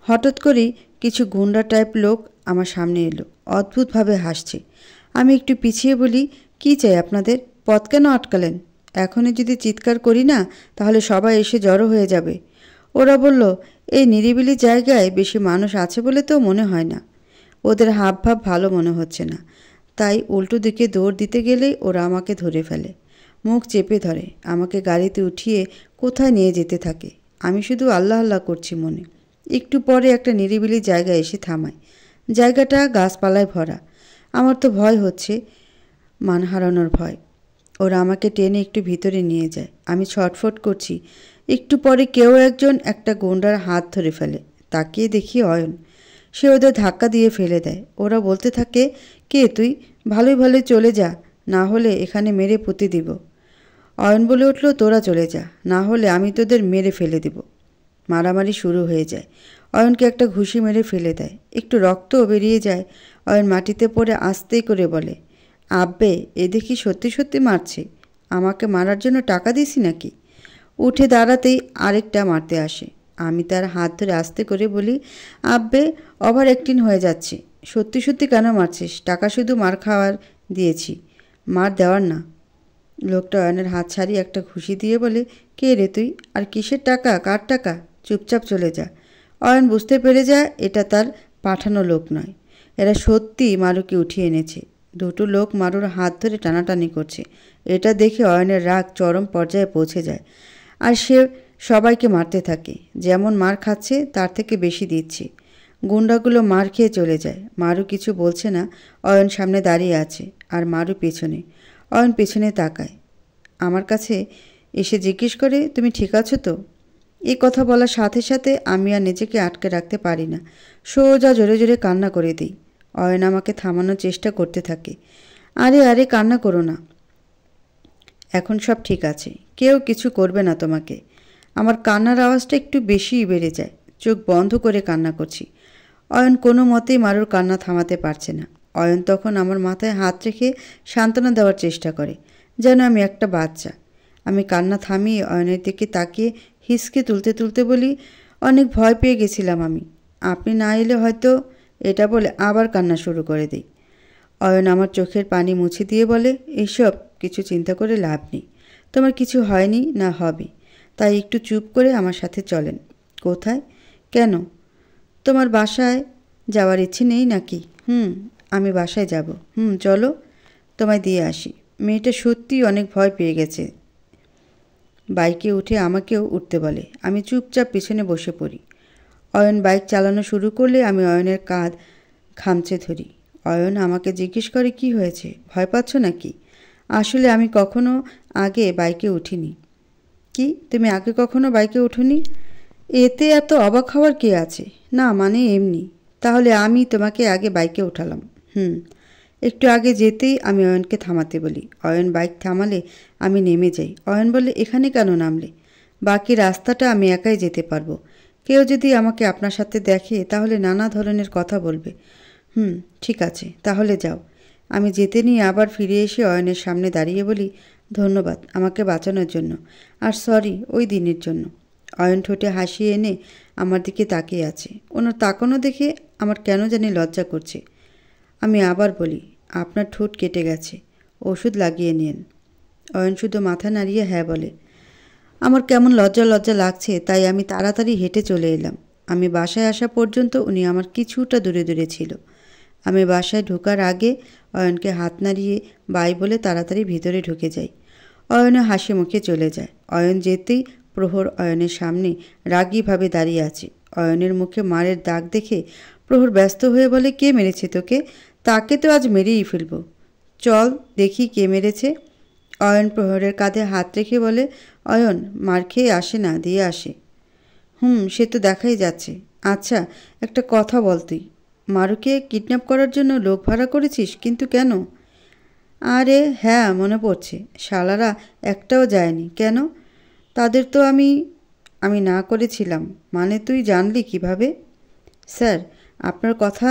হঠাৎ করেই কিছু গুন্ডা টাইপ লোক আমার সামনে এলো। অদ্ভুতভাবে হাসছে। আমি একটু পিছিয়ে বলি, কি চাই আপনাদের? পথ কেন আটকালেন? এখনই যদি চিৎকার করি না, তাহলে সবাই এসে জড়ো হয়ে যাবে। ওরা বলল, এই নিরিবিলি জায়গায় বেশি মানুষ আছে বলে তো মনে হয় না। ওদের হাবভাব ভালো মনে হচ্ছে না। তাই উল্টো দিকে দৌড় দিতে গেলেই ওরা আমাকে ধরে ফেলে। মুখ চেপে ধরে, আমাকে গাড়িতে উঠিয়ে কোথায় নিয়ে যেতে থাকে? আমি শুধু আল্লাহ আল্লাহ করছি মনে। একটু পরে একটা নিরিবিলি জায়গায় এসে থামায়। জায়গাটা গাছপালায় ভরা। আমার তো ভয় হচ্ছে মান হারানোর ভয়। ওরা আমাকে টেনে একটু ভিতরে নিয়ে যায়। আমি ছটফট করছি। একটু পরে কেউ একজন একটা গোন্ডার হাত ধরে ফেলে। তাকিয়ে দেখি অয়ন। সে ওদের ধাক্কা দিয়ে ফেলে দেয়। ওরা বলতে থাকে, কে তুই? ভালোই ভালোই চলে যা। না হলে এখানে মেরে পুঁতে দিব। অয়ন বলে উঠল, তোরা চলে যা। না হলে আমি তোদের মেরে ফেলে দিব। মারামারি শুরু হয়ে যায়। অয়নকে একটা ঘুষি মেরে ফেলে দেয়। একটু রক্তও বেরিয়ে যায়। অয়ন মাটিতে পড়ে আস্তেই করে বলে, আব্বে, এ দেখি সত্যি সত্যি মারছে। আমাকে মারার জন্য টাকা দিছি নাকি? উঠে দাঁড়াতেই আরেকটা মারতে আসে। আমি তার হাত ধরে আস্তে করে বলি, আব্বে, ওভার অ্যাক্টিং হয়ে যাচ্ছে। সত্যি সত্যি কেন মারছিস? টাকা শুধু মার খাওয়ার দিয়েছি। মার দেওয়ার না। লোকটা অয়নের হাত ছাড়িয়ে একটা খুশি দিয়ে বলে, কে রে তুই? আর কিসের টাকা? কার টাকা? চুপচাপ চলে যা। অয়ন বুঝতে পেরে যায় এটা তার পাঠানো লোক নয়। এরা সত্যি মারুকে উঠিয়ে এনেছে। দুটো লোক মারুর হাত ধরে টানাটানি করছে। এটা দেখে অয়নের রাগ চরম পর্যায়ে পৌঁছে যায়। আর সে সবাইকে মারতে থাকে। যেমন মার খাচ্ছে, তার থেকে বেশি দিচ্ছে। গুন্ডাগুলো মার খেয়ে চলে যায়। মারু কিছু বলছে না। অয়ন সামনে দাঁড়িয়ে আছে আর মারু পেছনে। অয়ন পেছনে তাকায়। আমার কাছে এসে জিজ্ঞেস করে, তুমি ঠিক আছো তো? এই কথা বলার সাথে সাথে আমি আর নিজেকে আটকে রাখতে পারি না। সোজা জোরে জোরে কান্না করে দিই। অয়ন আমাকে থামানোর চেষ্টা করতে থাকে। আরে আরে, কান্না করো না। এখন সব ঠিক আছে। কেউ কিছু করবে না তোমাকে। আমার কান্নার আওয়াজটা একটু বেশিই বেড়ে যায়। চোখ বন্ধ করে কান্না করছি। অয়ন কোনো মতেই মারুর কান্না থামাতে পারছে না। অয়ন তখন আমার মাথায় হাত রেখে সান্ত্বনা দেওয়ার চেষ্টা করে, যেন আমি একটা বাচ্চা। আমি কান্না থামিয়ে অয়নের দিকে তাকিয়ে হিসকে তুলতে তুলতে বলি, অনেক ভয় পেয়ে গেছিলাম আমি। আপনি না এলে হয়তো এটা বলে আবার কান্না শুরু করে দিই। অয়ন আমার চোখের পানি মুছে দিয়ে বলে, এইসব কিছু চিন্তা করে লাভ নেই। তোমার কিছু হয়নি না হবে তাই একটু চুপ করে আমার সাথে চলেন। কোথায়? কেন? তোমার বাসায় যাওয়ার ইচ্ছে নেই নাকি? হুম, আমি বাসায় যাব। হুম, চলো। তোমায় দিয়ে আসি। মেয়েটা সত্যিই অনেক ভয় পেয়ে গেছে। বাইকে উঠে আমাকেও উঠতে বলে। আমি চুপচাপ পিছনে বসে পড়ি। অয়ন বাইক চালানো শুরু করলে আমি অয়নের কাঁধ খামচে ধরি। অয়ন আমাকে জিজ্ঞেস করে, কি হয়েছে? ভয় পাচ্ছ নাকি? আসলে আমি কখনো আগে বাইকে উঠিনি। কি? তুমি আগে কখনো বাইকে উঠোনি? এতে এত অবাক হওয়ার কে আছে? না মানে এমনি। তাহলে আমি তোমাকে আগে বাইকে উঠালাম। হুম। একটু আগে যেতেই আমি অয়নকে থামাতে বলি। অয়ন বাইক থামালে আমি নেমে যাই। অয়ন বলে, এখানে কেন নামলে? বাকি রাস্তাটা আমি একাই যেতে পারব। কেউ যদি আমাকে আপনার সাথে দেখে, তাহলে নানা ধরনের কথা বলবে। হুম, ঠিক আছে, তাহলে যাও। আমি যেতে নিয়ে আবার ফিরে এসে অয়নের সামনে দাঁড়িয়ে বলি, ধন্যবাদ, আমাকে বাঁচানোর জন্য। আর সরি, ওই দিনের জন্য। অয়ন ঠোঁটে হাসি এনে আমার দিকে তাকিয়ে আছে। ওনার তাকানো দেখে আমার কেন জানি লজ্জা করছে। আমি আবার বলি আপনার ঠোঁট কেটে গেছে। ওষুধ লাগিয়ে নিন। অয়ন শুধু মাথা নাড়িয়ে হ্যাঁ বলে, আমার কেমন লজ্জা লজ্জা লাগছে, তাই আমি তাড়াতাড়ি হেঁটে চলে এলাম। আমি বাসায় আসা পর্যন্ত উনি আমার কিছুটা দূরে দূরে ছিল। আমি বাসায় ঢোকার আগে অয়নকে হাত নাড়িয়ে বাই বলে তাড়াতাড়ি ভিতরে ঢুকে যাই। অয়নও হাসি মুখে চলে যায়। অয়ন যেতেই প্রহর অয়নের সামনে রাগীভাবে দাঁড়িয়ে আছে। অয়নের মুখে মারের দাগ দেখে প্রহর ব্যস্ত হয়ে বলে, কে মেরেছে তোকে? তাকে তো আজ মেরেই ফেলব। চল দেখি কে মেরেছে। অয়ন প্রহরের কাঁধে হাত রেখে বলে, অয়ন, মার খেয়ে আসে না, দিয়ে আসে। হুম, সে তো দেখাই যাচ্ছে। আচ্ছা একটা কথা বল তুই। মারুকে কিডন্যাপ করার জন্য লোক ভাড়া করেছিস, কিন্তু কেন? আরে হ্যাঁ মনে পড়ছে। শালারা একটাও যায়নি। কেন? তাদের তো আমি আমি না করেছিলাম। মানে তুই জানলি কীভাবে? স্যার, আপনার কথা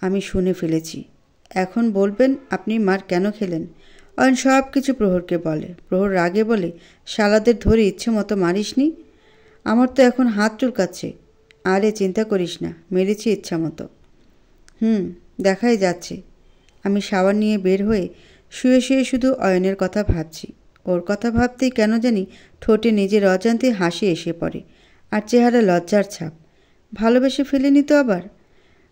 আমি শুনে ফেলেছি। এখন বলবেন, আপনি মার কেন খেলেন? অয়ন সব কিছু প্রহরকে বলে। প্রহর রাগে বলে, শালাদের ধরে ইচ্ছে মতো মারিসনি? আমার তো এখন হাত চুলকাচ্ছে। আরে চিন্তা করিস না, মেরেছি ইচ্ছা মতো। হুম, দেখাই যাচ্ছে। আমি শাওয়ার নিয়ে বের হয়ে শুয়ে শুয়ে শুধু অয়নের কথা ভাবছি। ওর কথা ভাবতেই কেন জানি ঠোঁটে নিজের অজান্তে হাসি এসে পড়ে আর চেহারা লজ্জার ছাপ। ভালোবেসে ফেলিনি তো আবার?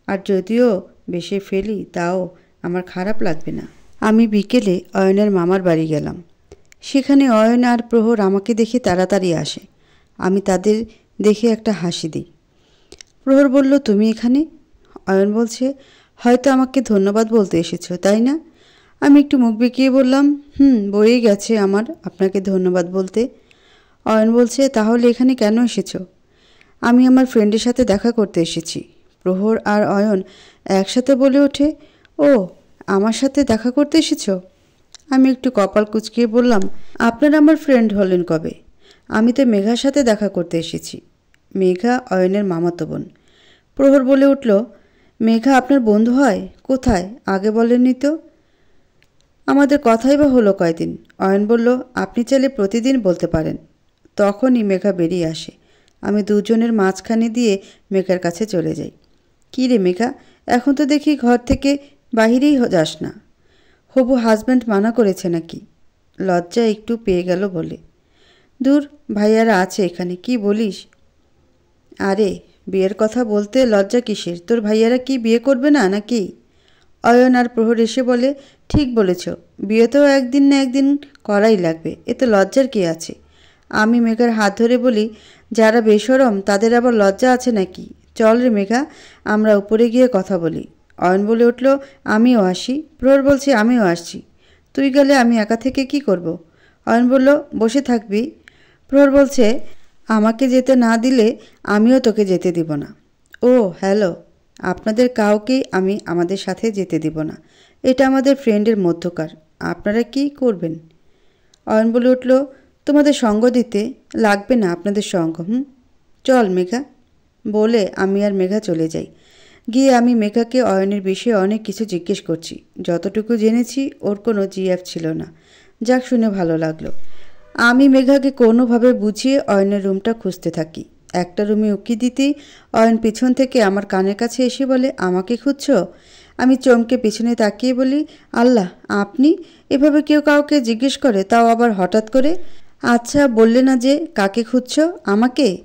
আর যদিও বেশে ফেলি, তাও আমার খারাপ লাগবে না। আমি বিকেলে অয়নের মামার বাড়ি গেলাম। সেখানে অয়ন আর প্রহর আমাকে দেখে তাড়াতাড়ি আসে। আমি তাদের দেখে একটা হাসি দিই। প্রহর বলল, তুমি এখানে? অয়ন বলছে, হয়তো আমাকে ধন্যবাদ বলতে এসেছ, তাই না? আমি একটু মুখ বেঁকিয়ে বললাম, হুম বয়েই গেছে আমার আপনাকে ধন্যবাদ বলতে। অয়ন বলছে, তাহলে এখানে কেন এসেছ? আমি আমার ফ্রেন্ডের সাথে দেখা করতে এসেছি। প্রহর আর অয়ন একসাথে বলে ওঠে, ও, আমার সাথে দেখা করতে এসেছ? আমি একটু কপাল কুচকিয়ে বললাম, আপনার আমার ফ্রেন্ড হলেন কবে? আমি তো মেঘার সাথে দেখা করতে এসেছি। মেঘা অয়নের মামাতো বোন। প্রহর বলে উঠল, মেঘা, আপনার বন্ধু হয়? কোথায়? আগে বলেননি তো? আমাদের কথাই বা হলো কয়দিন? অয়ন বলল, আপনি চাইলে প্রতিদিন বলতে পারেন। তখনই মেঘা বেরিয়ে আসে। আমি দুজনের মাঝখানে দিয়ে মেঘার কাছে চলে যাই। কী রে মেঘা এখন তো দেখি ঘর থেকে বাহিরেই যাস না। হবু হাজব্যান্ড মানা করেছে নাকি? লজ্জা একটু পেয়ে গেল বলে। দূর, ভাইয়ারা আছে এখানে, কি বলিস? আরে, বিয়ের কথা বলতে লজ্জা কিসের? তোর ভাইয়ারা কি বিয়ে করবে না নাকি? অয়ন আর প্রহর এসে বলে, ঠিক বলেছ, বিয়ে তো একদিন না একদিন করাই লাগবে, এতে লজ্জার কি আছে? আমি মেঘার হাত ধরে বলি, যারা বেসরম তাদের আবার লজ্জা আছে নাকি? চল রে মেঘা, আমরা উপরে গিয়ে কথা বলি। অয়ন বলে উঠল, আমিও আসি। প্রহর বলছি, আমিও আসছি। তুই গেলে আমি একা থেকে কি করব। অয়ন বলল, বসে থাকবি। প্রহর বলছে, আমাকে যেতে না দিলে আমিও তোকে যেতে দিব না। ও, হ্যালো, আপনাদের কাউকেই আমি আমাদের সাথে যেতে দিব না। এটা আমাদের ফ্রেন্ডের মধ্যকার, আপনারা কি করবেন? অয়ন বলে উঠল, তোমাদের সঙ্গ দিতে লাগবে না আপনাদের সঙ্গ, হুম? চল মেঘা। বলে আমি আর মেঘা চলে যাই। গিয়ে আমি মেঘাকে অয়নের বিষয়ে অনেক কিছু জিজ্ঞেস করছি। যতটুকু জেনেছি, ওর কোনো জিএফ ছিল না। যাক, শুনে ভালো লাগল। আমি মেঘাকে কোনোভাবে বুঝিয়ে অয়নের রুমটা খুঁজতে থাকি। একটা রুমে উকি দিতেই অয়ন পিছন থেকে আমার কানের কাছে এসে বলে, আমাকে খুঁজছ? আমি চমকে পিছনে তাকিয়ে বলি, আল্লাহ, আপনি? এভাবে কেউ কাউকে জিজ্ঞেস করে, তাও আবার হঠাৎ করে? আচ্ছা বললে না যে কাকে খুঁজছ? আমাকে?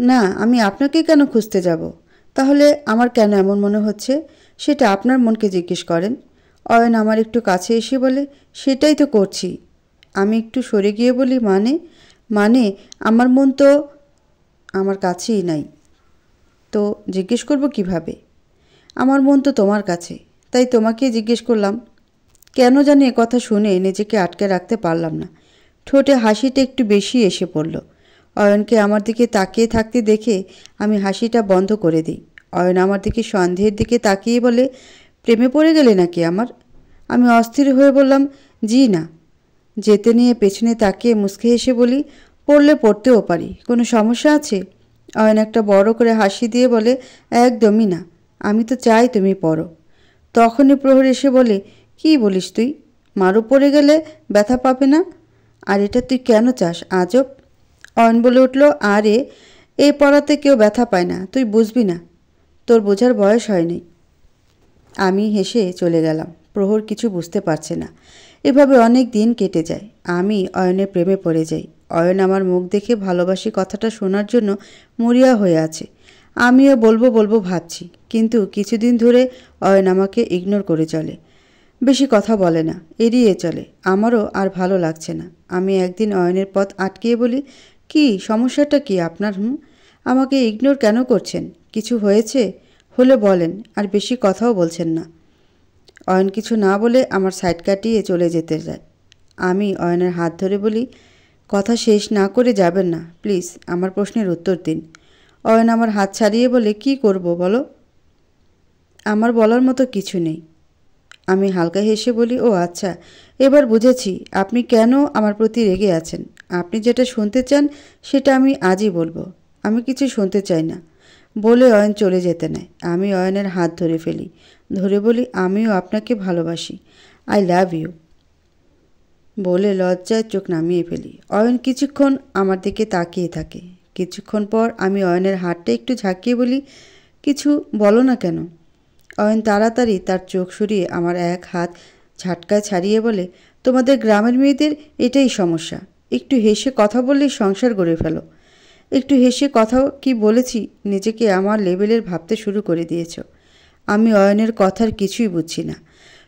না, আমি আপনাকে কেন খুঁজতে যাব? তাহলে আমার কেন এমন মনে হচ্ছে? সেটা আপনার মনকে জিজ্ঞেস করেন। অয়ন, আমার একটু কাছে এসে বলে, সেটাই তো করছি। আমি একটু সরে গিয়ে বলি মানে? মানে আমার মন তো আমার কাছেই নাই। তো জিজ্ঞেস করব কীভাবে? আমার মন তো তোমার কাছে, তাই তোমাকে জিজ্ঞেস করলাম। কেন জানি কথা শুনে নিজেকে আটকে রাখতে পারলাম না। ঠোঁটে হাসিটা একটু বেশি এসে পড়ল। অয়নকে আমার দিকে তাকিয়ে থাকতে দেখে আমি হাসিটা বন্ধ করে দিই। অয়ন আমার দিকে সন্দেহের দিকে তাকিয়ে বলে, প্রেমে পড়ে গেলে নাকি আমার? আমি অস্থির হয়ে বললাম, জি না। যেতে নিয়ে পেছনে তাকিয়ে মুসকে হেসে বলি, পড়লে পড়তেও পারি, কোনো সমস্যা আছে? অয়ন একটা বড় করে হাসি দিয়ে বলে, একদমই না, আমি তো চাই তুমি পড়ো। তখনই প্রহর এসে বলে, কি বলিস তুই? মারু পড়ে গেলে ব্যথা পাবে না? আর এটা তুই কেন চাস? আজব অয়ন বলে উঠল, আরে, এ পড়াতে কেউ ব্যথা পায় না, তুই বুঝবি না। তোর বোঝার বয়স হয়নি। আমি হেসে চলে গেলাম। প্রহর কিছু বুঝতে পারছে না। এভাবে অনেক দিন কেটে যায়। আমি অয়নের প্রেমে পড়ে যাই। অয়ন আমার মুখ দেখে ভালোবাসি কথাটা শোনার জন্য মরিয়া হয়ে আছে। আমিও বলব বলব ভাবছি। কিন্তু কিছুদিন ধরে অয়ন আমাকে ইগনোর করে চলে। বেশি কথা বলে না, এড়িয়ে চলে। আমারও আর ভালো লাগছে না। আমি একদিন অয়নের পথ আটকিয়ে বলি কি? সমস্যাটা কি আপনার, হুম? আমাকে ইগনোর কেন করছেন? কিছু হয়েছে? হলে বলেন, আর বেশি কথাও বলছেন না। অয়ন কিছু না বলে আমার সাইড কাটিয়ে চলে যেতে যায়। আমি অয়নের হাত ধরে বলি, কথা শেষ না করে যাবেন না, প্লিজ, আমার প্রশ্নের উত্তর দিন। অয়ন আমার হাত ছাড়িয়ে বলে, কি করব বলো? আমার বলার মতো কিছু নেই। আমি হালকা হেসে বলি, ও আচ্ছা এবার বুঝেছি, আপনি কেন আমার প্রতি রেগে আছেন? আপনি যেটা শুনতে চান, সেটা আমি আজই বলব। আমি কিছু শুনতে চাই না। বলে অয়ন চলে যেতে নেয়। আমি অয়নের হাত ধরে ফেলি। ধরে বলি, আমিও আপনাকে ভালোবাসি। I love you. বলে লজ্জায় চোখ নামিয়ে ফেলি। অয়ন কিছুক্ষণ আমার দিকে তাকিয়ে থাকে। কিছুক্ষণ পর আমি অয়নের হাতটা একটু ঝাঁকিয়ে বলি, কিছু বলো না কেন? অয়ন তাড়াতাড়ি তার চোখ সরিয়ে আমার এক হাত ঝাটকায় ছাড়িয়ে বলে, তোমাদের গ্রামের মেয়েদের এটাই সমস্যা। একটু হেসে কথা বললেই সংসার গড়ে ফেলো। একটু হেসে কথা কি বলেছি নিজেকে আমার লেভেলের ভাবতে শুরু করে দিয়েছ। আমি অয়নের কথার কিছুই বুঝছি না।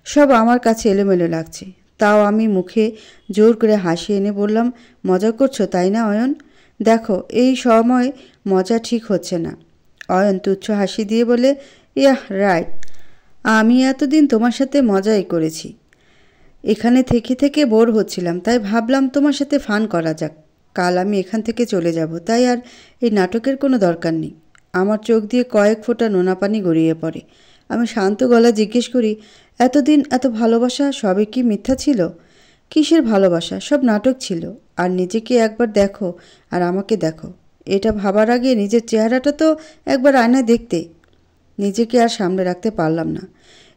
সব আমার কাছে এলোমেলো লাগছে। তাও আমি মুখে জোর করে হাসি এনে বললাম, মজা করছ, তাই না, অয়ন? দেখো, এই সময় মজা ঠিক হচ্ছে না। অয়ন তুচ্ছ হাসি দিয়ে বলে, ইয়াহ, রাইট। আমি এতদিন তোমার সাথে মজাই করেছি। এখানে থেকে থেকে বোর হচ্ছিলাম, তাই ভাবলাম তোমার সাথে ফান করা যাক। কাল আমি এখান থেকে চলে যাব, তাই আর এই নাটকের কোনো দরকার নেই। আমার চোখ দিয়ে কয়েক ফোঁটা নোনা পানি গড়িয়ে পড়ে। আমি শান্ত গলা জিজ্ঞেস করি, এতদিন এত ভালোবাসা সবে কি মিথ্যা ছিল? কিসের ভালোবাসা? সব নাটক ছিল। আর নিজেকে একবার দেখো আর আমাকে দেখো। এটা ভাবার আগে নিজের চেহারাটা তো একবার আয়নায় দেখতে। নিজেকে আর সামনে রাখতে পারলাম না।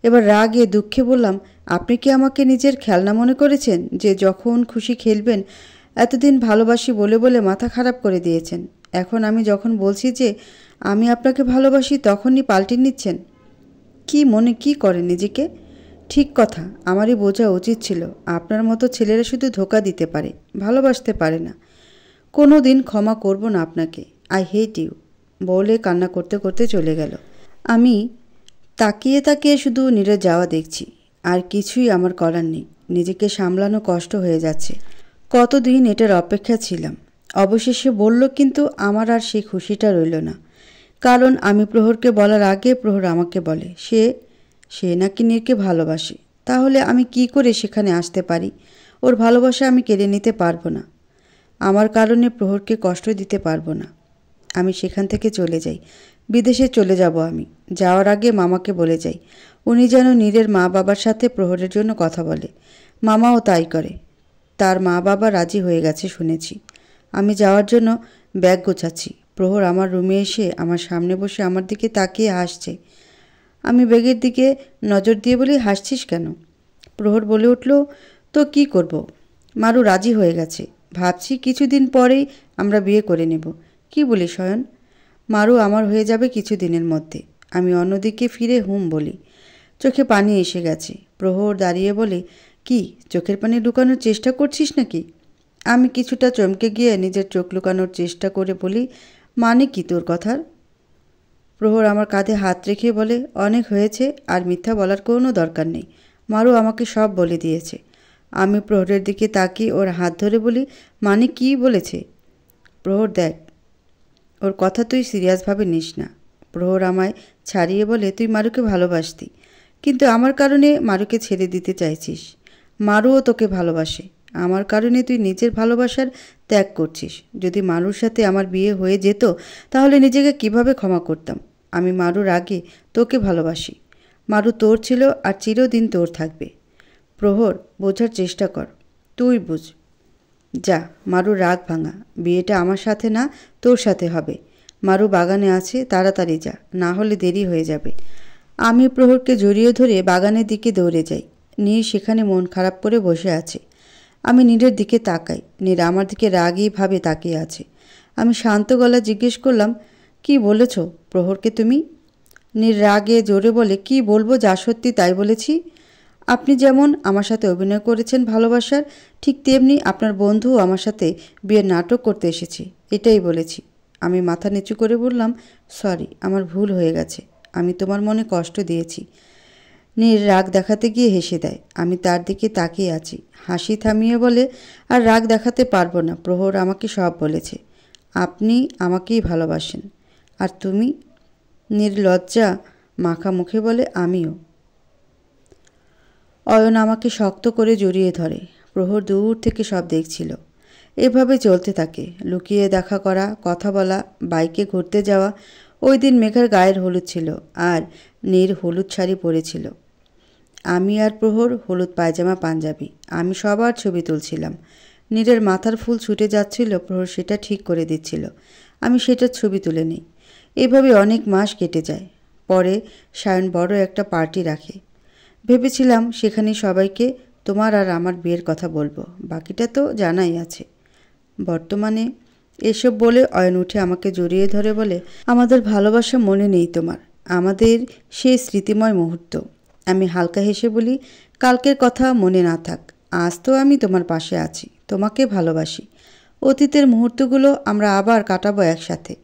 এবার রাগে দুঃখে বললাম, আপনি কি আমাকে নিজের খেলনা মনে করেছেন যে যখন খুশি খেলবেন, এতদিন ভালোবাসি বলে বলে মাথা খারাপ করে দিয়েছেন? এখন আমি যখন বলছি যে আমি আপনাকে ভালোবাসি, তখনই পাল্টে নিচ্ছেন? কি মনে কি করে নিজেকে? ঠিক কথা, আমারই বোঝা উচিত ছিল। আপনার মতো ছেলেরা শুধু ধোকা দিতে পারে, ভালোবাসতে পারে না। কোনো দিন ক্ষমা করব না আপনাকে। I hate you. বলে কান্না করতে করতে চলে গেল। আমি তাকিয়ে তাকিয়ে শুধু নীরে যাওয়া দেখছি। আর কিছুই আমার করার নেই। নিজেকে সামলানো কষ্ট হয়ে যাচ্ছে। কতদিন এটার অপেক্ষা ছিলাম? অবশেষে বলল, কিন্তু আমার আর সেই খুশিটা রইল না। কারণ আমি প্রহরকে বলার আগে প্রহর আমাকে বলে, সে সে নাকি নীরকে ভালোবাসে। তাহলে আমি কি করে সেখানে আসতে পারি? ওর ভালোবাসা আমি কেড়ে নিতে পারব না। আমার কারণে প্রহরকে কষ্ট দিতে পারব না। আমি সেখান থেকে চলে যাই। বিদেশে চলে যাব আমি। যাওয়ার আগে মামাকে বলে যাই। উনি যেন নীরের মা বাবার সাথে প্রহরের জন্য কথা বলে। মামাও তাই করে। তার মা বাবা রাজি হয়ে গেছে শুনেছি। আমি যাওয়ার জন্য ব্যাগ গোছাচ্ছি। প্রহর আমার রুমে এসে আমার সামনে বসে আমার দিকে তাকিয়ে হাসছে। আমি ব্যাগের দিকে নজর দিয়ে বলি, হাসছিস কেন? প্রহর বলে উঠল, তো কি করব। মারু রাজি হয়ে গেছে। ভাবছি কিছুদিন পরেই আমরা বিয়ে করে নেব। কি বলি শয়ন মারু আমার হয়ে যাবে কিছু দিনের মধ্যে। আমি অন্যদিকে ফিরে হুম বলি। চোখে পানি এসে গেছে। প্রহর দাঁড়িয়ে বলে, কি, চোখের পানি লুকানোর চেষ্টা করছিস নাকি? আমি কিছুটা চমকে গিয়ে নিজের চোখ লুকানোর চেষ্টা করে বলি মানে কি তোর কথার? প্রহর আমার কাঁধে হাত রেখে বলে, অনেক হয়েছে, আর মিথ্যা বলার কোনো দরকার নেই। মারু আমাকে সব বলে দিয়েছে। আমি প্রহরের দিকে তাকিয়ে ওর হাত ধরে বলি মানে কি বলেছে? প্রহর দেখ ওর কথা তুই সিরিয়াসভাবে নিস না। প্রহর আমায় ছাড়িয়ে বলে, তুই মারুকে ভালোবাসতি, কিন্তু আমার কারণে মারুকে ছেড়ে দিতে চাইছিস। মারুও তোকে ভালোবাসে। আমার কারণে তুই নিজের ভালোবাসার ত্যাগ করছিস। যদি মারুর সাথে আমার বিয়ে হয়ে যেত, তাহলে নিজেকে কীভাবে ক্ষমা করতাম? আমি মারুর আগে তোকে ভালোবাসি। মারু তোর ছিল আর চিরদিন তোর থাকবে। প্রহর, বোঝার চেষ্টা কর। তুই বুঝ। যা, মারু রাগ ভাঙা। বিয়েটা আমার সাথে না, তোর সাথে হবে। মারু বাগানে আছে, তাড়াতাড়ি যা, না হলে দেরি হয়ে যাবে। আমি প্রহরকে জড়িয়ে ধরে বাগানের দিকে দৌড়ে যাই। নীর সেখানে মন খারাপ করে বসে আছে। আমি নীরের দিকে তাকাই। নীর আমার দিকে রাগীভাবে তাকিয়ে আছে। আমি শান্ত গলা জিজ্ঞেস করলাম, কি বলেছ? প্রহরকে তুমি? নীর রাগে জোরে বলে, কি বলব যা সত্যি তাই বলেছি? আপনি যেমন আমার সাথে অভিনয় করেছেন ভালোবাসার, ঠিক তেমনি আপনার বন্ধুও আমার সাথে বিয়ের নাটক করতে এসেছে, এটাই বলেছি। আমি মাথা নিচু করে বললাম, সরি, আমার ভুল হয়ে গেছে, আমি তোমার মনে কষ্ট দিয়েছি। নীর রাগ দেখাতে গিয়ে হেসে দেয়, আমি তার দিকে তাকিয়ে আছি। হাসি থামিয়ে বলে, আর রাগ দেখাতে পারব না, প্রহর আমাকে সব বলেছে। আপনি আমাকেই ভালোবাসেন, আর তুমি? নির্লজ্জা মাখা মুখে বলে, আমিও। অয়ন আমাকে শক্ত করে জড়িয়ে ধরে। প্রহর দূর থেকে সব দেখছিল। এভাবে চলতে থাকে। লুকিয়ে দেখা করা, কথা বলা, বাইকে ঘুরতে যাওয়া, ওই দিন মেঘার গায়ের হলুদ ছিল আর নীর হলুদ শাড়ি পরেছিল। আমি আর প্রহর হলুদ পায়জামা, পাঞ্জাবি। আমি সবার ছবি তুলছিলাম। নীরের মাথার ফুল ছুটে যাচ্ছিল, প্রহর সেটা ঠিক করে দিচ্ছিল। আমি সেটার ছবি তুলে নিই। এভাবে অনেক মাস কেটে যায়। পরে সায়ন বড় একটা পার্টি রাখে। ভেবেছিলাম সেখানে সবাইকে তোমার আর আমার বিয়ের কথা বলব। বাকিটা তো জানাই আছে। বর্তমানে এসব বলে অয়ন উঠে আমাকে জড়িয়ে ধরে বলে, আমাদের ভালোবাসা মনে নেই তোমার। আমাদের সেই স্মৃতিময় মুহূর্ত। আমি হালকা হেসে বলি, কালকের কথা মনে না থাক। আজ তো আমি তোমার পাশে আছি। তোমাকে ভালোবাসি। অতীতের মুহূর্তগুলো আমরা আবার কাটাবো একসাথে।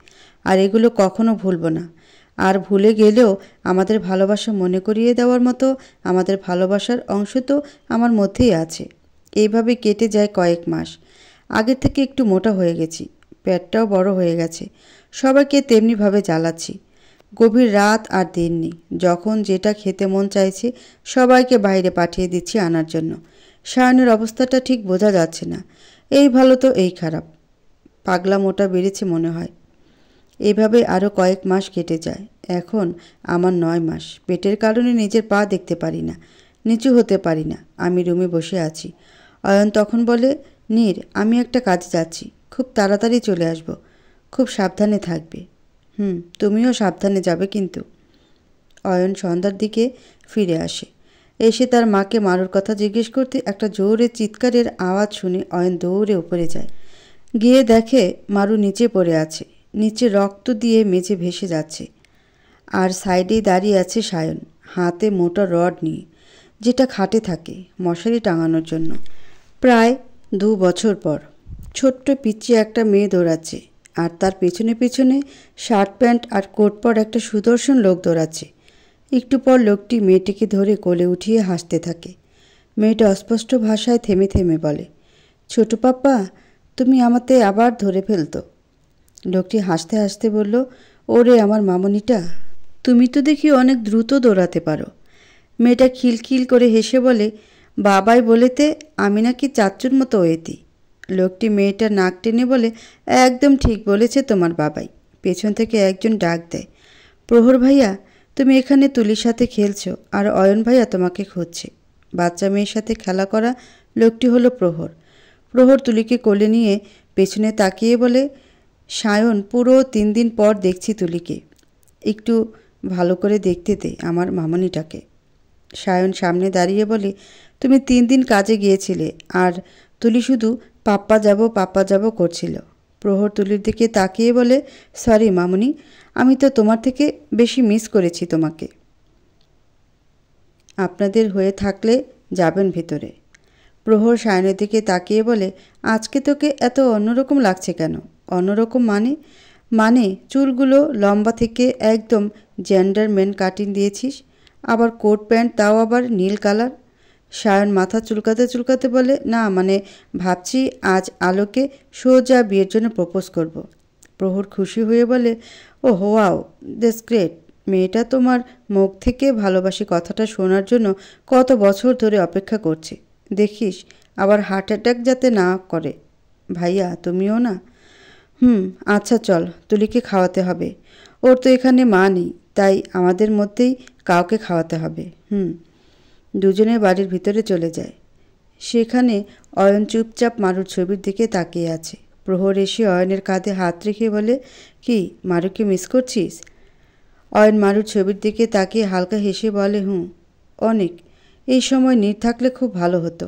আর এগুলো কখনো ভুলবো না। আর ভুলে গেলেও আমাদের ভালোবাসা মনে করিয়ে দেওয়ার মতো আমাদের ভালোবাসার অংশ তো আমার মধ্যেই আছে। এইভাবে কেটে যায় কয়েক মাস। আগের থেকে একটু মোটা হয়ে গেছি, পেটটাও বড় হয়ে গেছে। সবাইকে তেমনিভাবে জ্বালাচ্ছি। গভীর রাত আর দিন নেই। যখন যেটা খেতে মন চাইছে, সবাইকে বাইরে পাঠিয়ে দিচ্ছি আনার জন্য। সায়নের অবস্থাটা ঠিক বোঝা যাচ্ছে না। এই ভালো তো এই খারাপ। পাগলা মোটা বেড়েছে মনে হয়। এভাবে আরও কয়েক মাস কেটে যায়। এখন আমার নয় মাস। পেটের কারণে নিজের পা দেখতে পারি না, নিচু হতে পারি না। আমি রুমে বসে আছি। অয়ন তখন বলে, নীর, আমি একটা কাজে যাচ্ছি। খুব তাড়াতাড়ি চলে আসব। খুব সাবধানে থাকবে। হুম, তুমিও সাবধানে যাবে কিন্তু। অয়ন সন্ধ্যার দিকে ফিরে আসে। এসে তার মাকে মারুর কথা জিজ্ঞেস করতে একটা জোরে চিৎকারের আওয়াজ শুনে অয়ন দৌড়ে উপরে যায়। গিয়ে দেখে মারু নিচে পড়ে আছে। নিচে রক্ত দিয়ে মেঝে ভেসে যাচ্ছে। আর সাইডেই দাঁড়িয়ে আছে সায়ন, হাতে মোটা রড নিয়ে, যেটা খাটে থাকে মশারি টাঙানোর জন্য। প্রায় দু বছর পর ছোট্ট পিচ্ছি একটা মেয়ে দৌড়াচ্ছে, আর তার পেছনে পেছনে শার্ট প্যান্ট আর কোট পর একটা সুদর্শন লোক দৌড়াচ্ছে। একটু পর লোকটি মেয়েটিকে ধরে কোলে উঠিয়ে হাসতে থাকে। মেয়েটা অস্পষ্ট ভাষায় থেমে থেমে বলে, ছোট পাপ্পা, তুমি আমাতে আবার ধরে ফেলতো। লোকটি হাসতে হাসতে বলল, ওরে আমার মামনিটা, তুমি তো দেখি অনেক দ্রুত দৌড়াতে পারো। মেয়েটা খিলখিল করে হেসে বলে, বাবাই বলেতে আমি নাকি চাচ্চুর মতো ওয়েতি। লোকটি মেয়েটা নাক টেনে বলে, একদম ঠিক বলেছে তোমার বাবাই। পেছন থেকে একজন ডাক দেয়, প্রহর ভাইয়া, তুমি এখানে তুলির সাথে খেলছো আর অয়ন ভাইয়া তোমাকে খুঁজছে। বাচ্চা মেয়ের সাথে খেলা করা লোকটি হলো প্রহর। প্রহর তুলিকে কোলে নিয়ে পেছনে তাকিয়ে বলে সায়ন পুরো তিন দিন পর দেখছি তুলিকে। একটু ভালো করে দেখতে দে আমার মামনিটাকে। সায়ন সামনে দাঁড়িয়ে বলে, তুমি তিন দিন কাজে গিয়েছিলে, আর তুলি শুধু পাপ্পা যাব পাপ্পা যাব করছিল। প্রহর তুলির দিকে তাকিয়ে বলে, সরি মামনি, আমি তো তোমার থেকে বেশি মিস করেছি তোমাকে। আপনাদের হয়ে থাকলে যাবেন ভেতরে। প্রহর সায়নের দিকে তাকিয়ে বলে, আজকে তোকে এত অন্যরকম লাগছে কেন? অন্যরকম মানে? মানে চুলগুলো লম্বা থেকে একদম জেন্ডার মেন কাটিং দিয়েছিস, আবার কোট প্যান্ট তাও আবার নীল কালার। সায়ন মাথা চুলকাতে চুলকাতে বলে, না মানে ভাবছি আজ আলোকে সোজা বিয়ের জন্য প্রপোজ করব। প্রহর খুশি হয়ে বলে ও হোয়াও দিস গ্রেট। মেয়েটা তোমার মুখ থেকে ভালোবাসি কথাটা শোনার জন্য কত বছর ধরে অপেক্ষা করছে। দেখিস, আবার হার্ট অ্যাটাক যাতে না করে। ভাইয়া, তুমিও না? হুম আচ্ছা চল, তুলিকে খাওয়াতে হবে। ওর তো এখানে মা নেই, তাই আমাদের মধ্যেই কাউকে খাওয়াতে হবে। হুম, দুজনে বাড়ির ভিতরে চলে যায়। সেখানে অয়ন চুপচাপ মারুর ছবির দিকে তাকিয়ে আছে। প্রহর এসে অয়নের কাঁধে হাত রেখে বলে, কি, মারুকে মিস করছিস? অয়ন মারুর ছবির দিকে তাকিয়ে হালকা হেসে বলে হুঁ অনেক। এই সময় নীর থাকলে খুব ভালো হতো।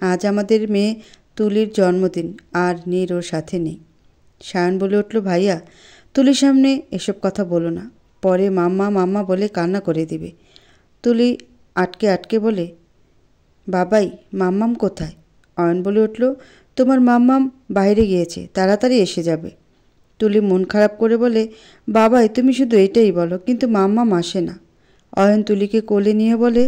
আজ আমাদের মেয়ে তুলির জন্মদিন, আর নীর ওর সাথে নেই। সায়ন বলে উঠল, ভাইয়া, তুলির সামনে এসব কথা বলো না। পরে মাম্মা মাম্মা বলে কান্না করে দিবে তুলি আটকে আটকে বলে, বাবাই, মাম্মাম কোথায় অয়ন বলে উঠল, তোমার মাম্মাম বাইরে গিয়েছে, তাড়াতাড়ি এসে যাবে তুলি মন খারাপ করে বলে, বাবাই, তুমি শুধু এটাই বলো, কিন্তু মাম্মাম আসে না অয়ন তুলিকে কোলে নিয়ে বলে,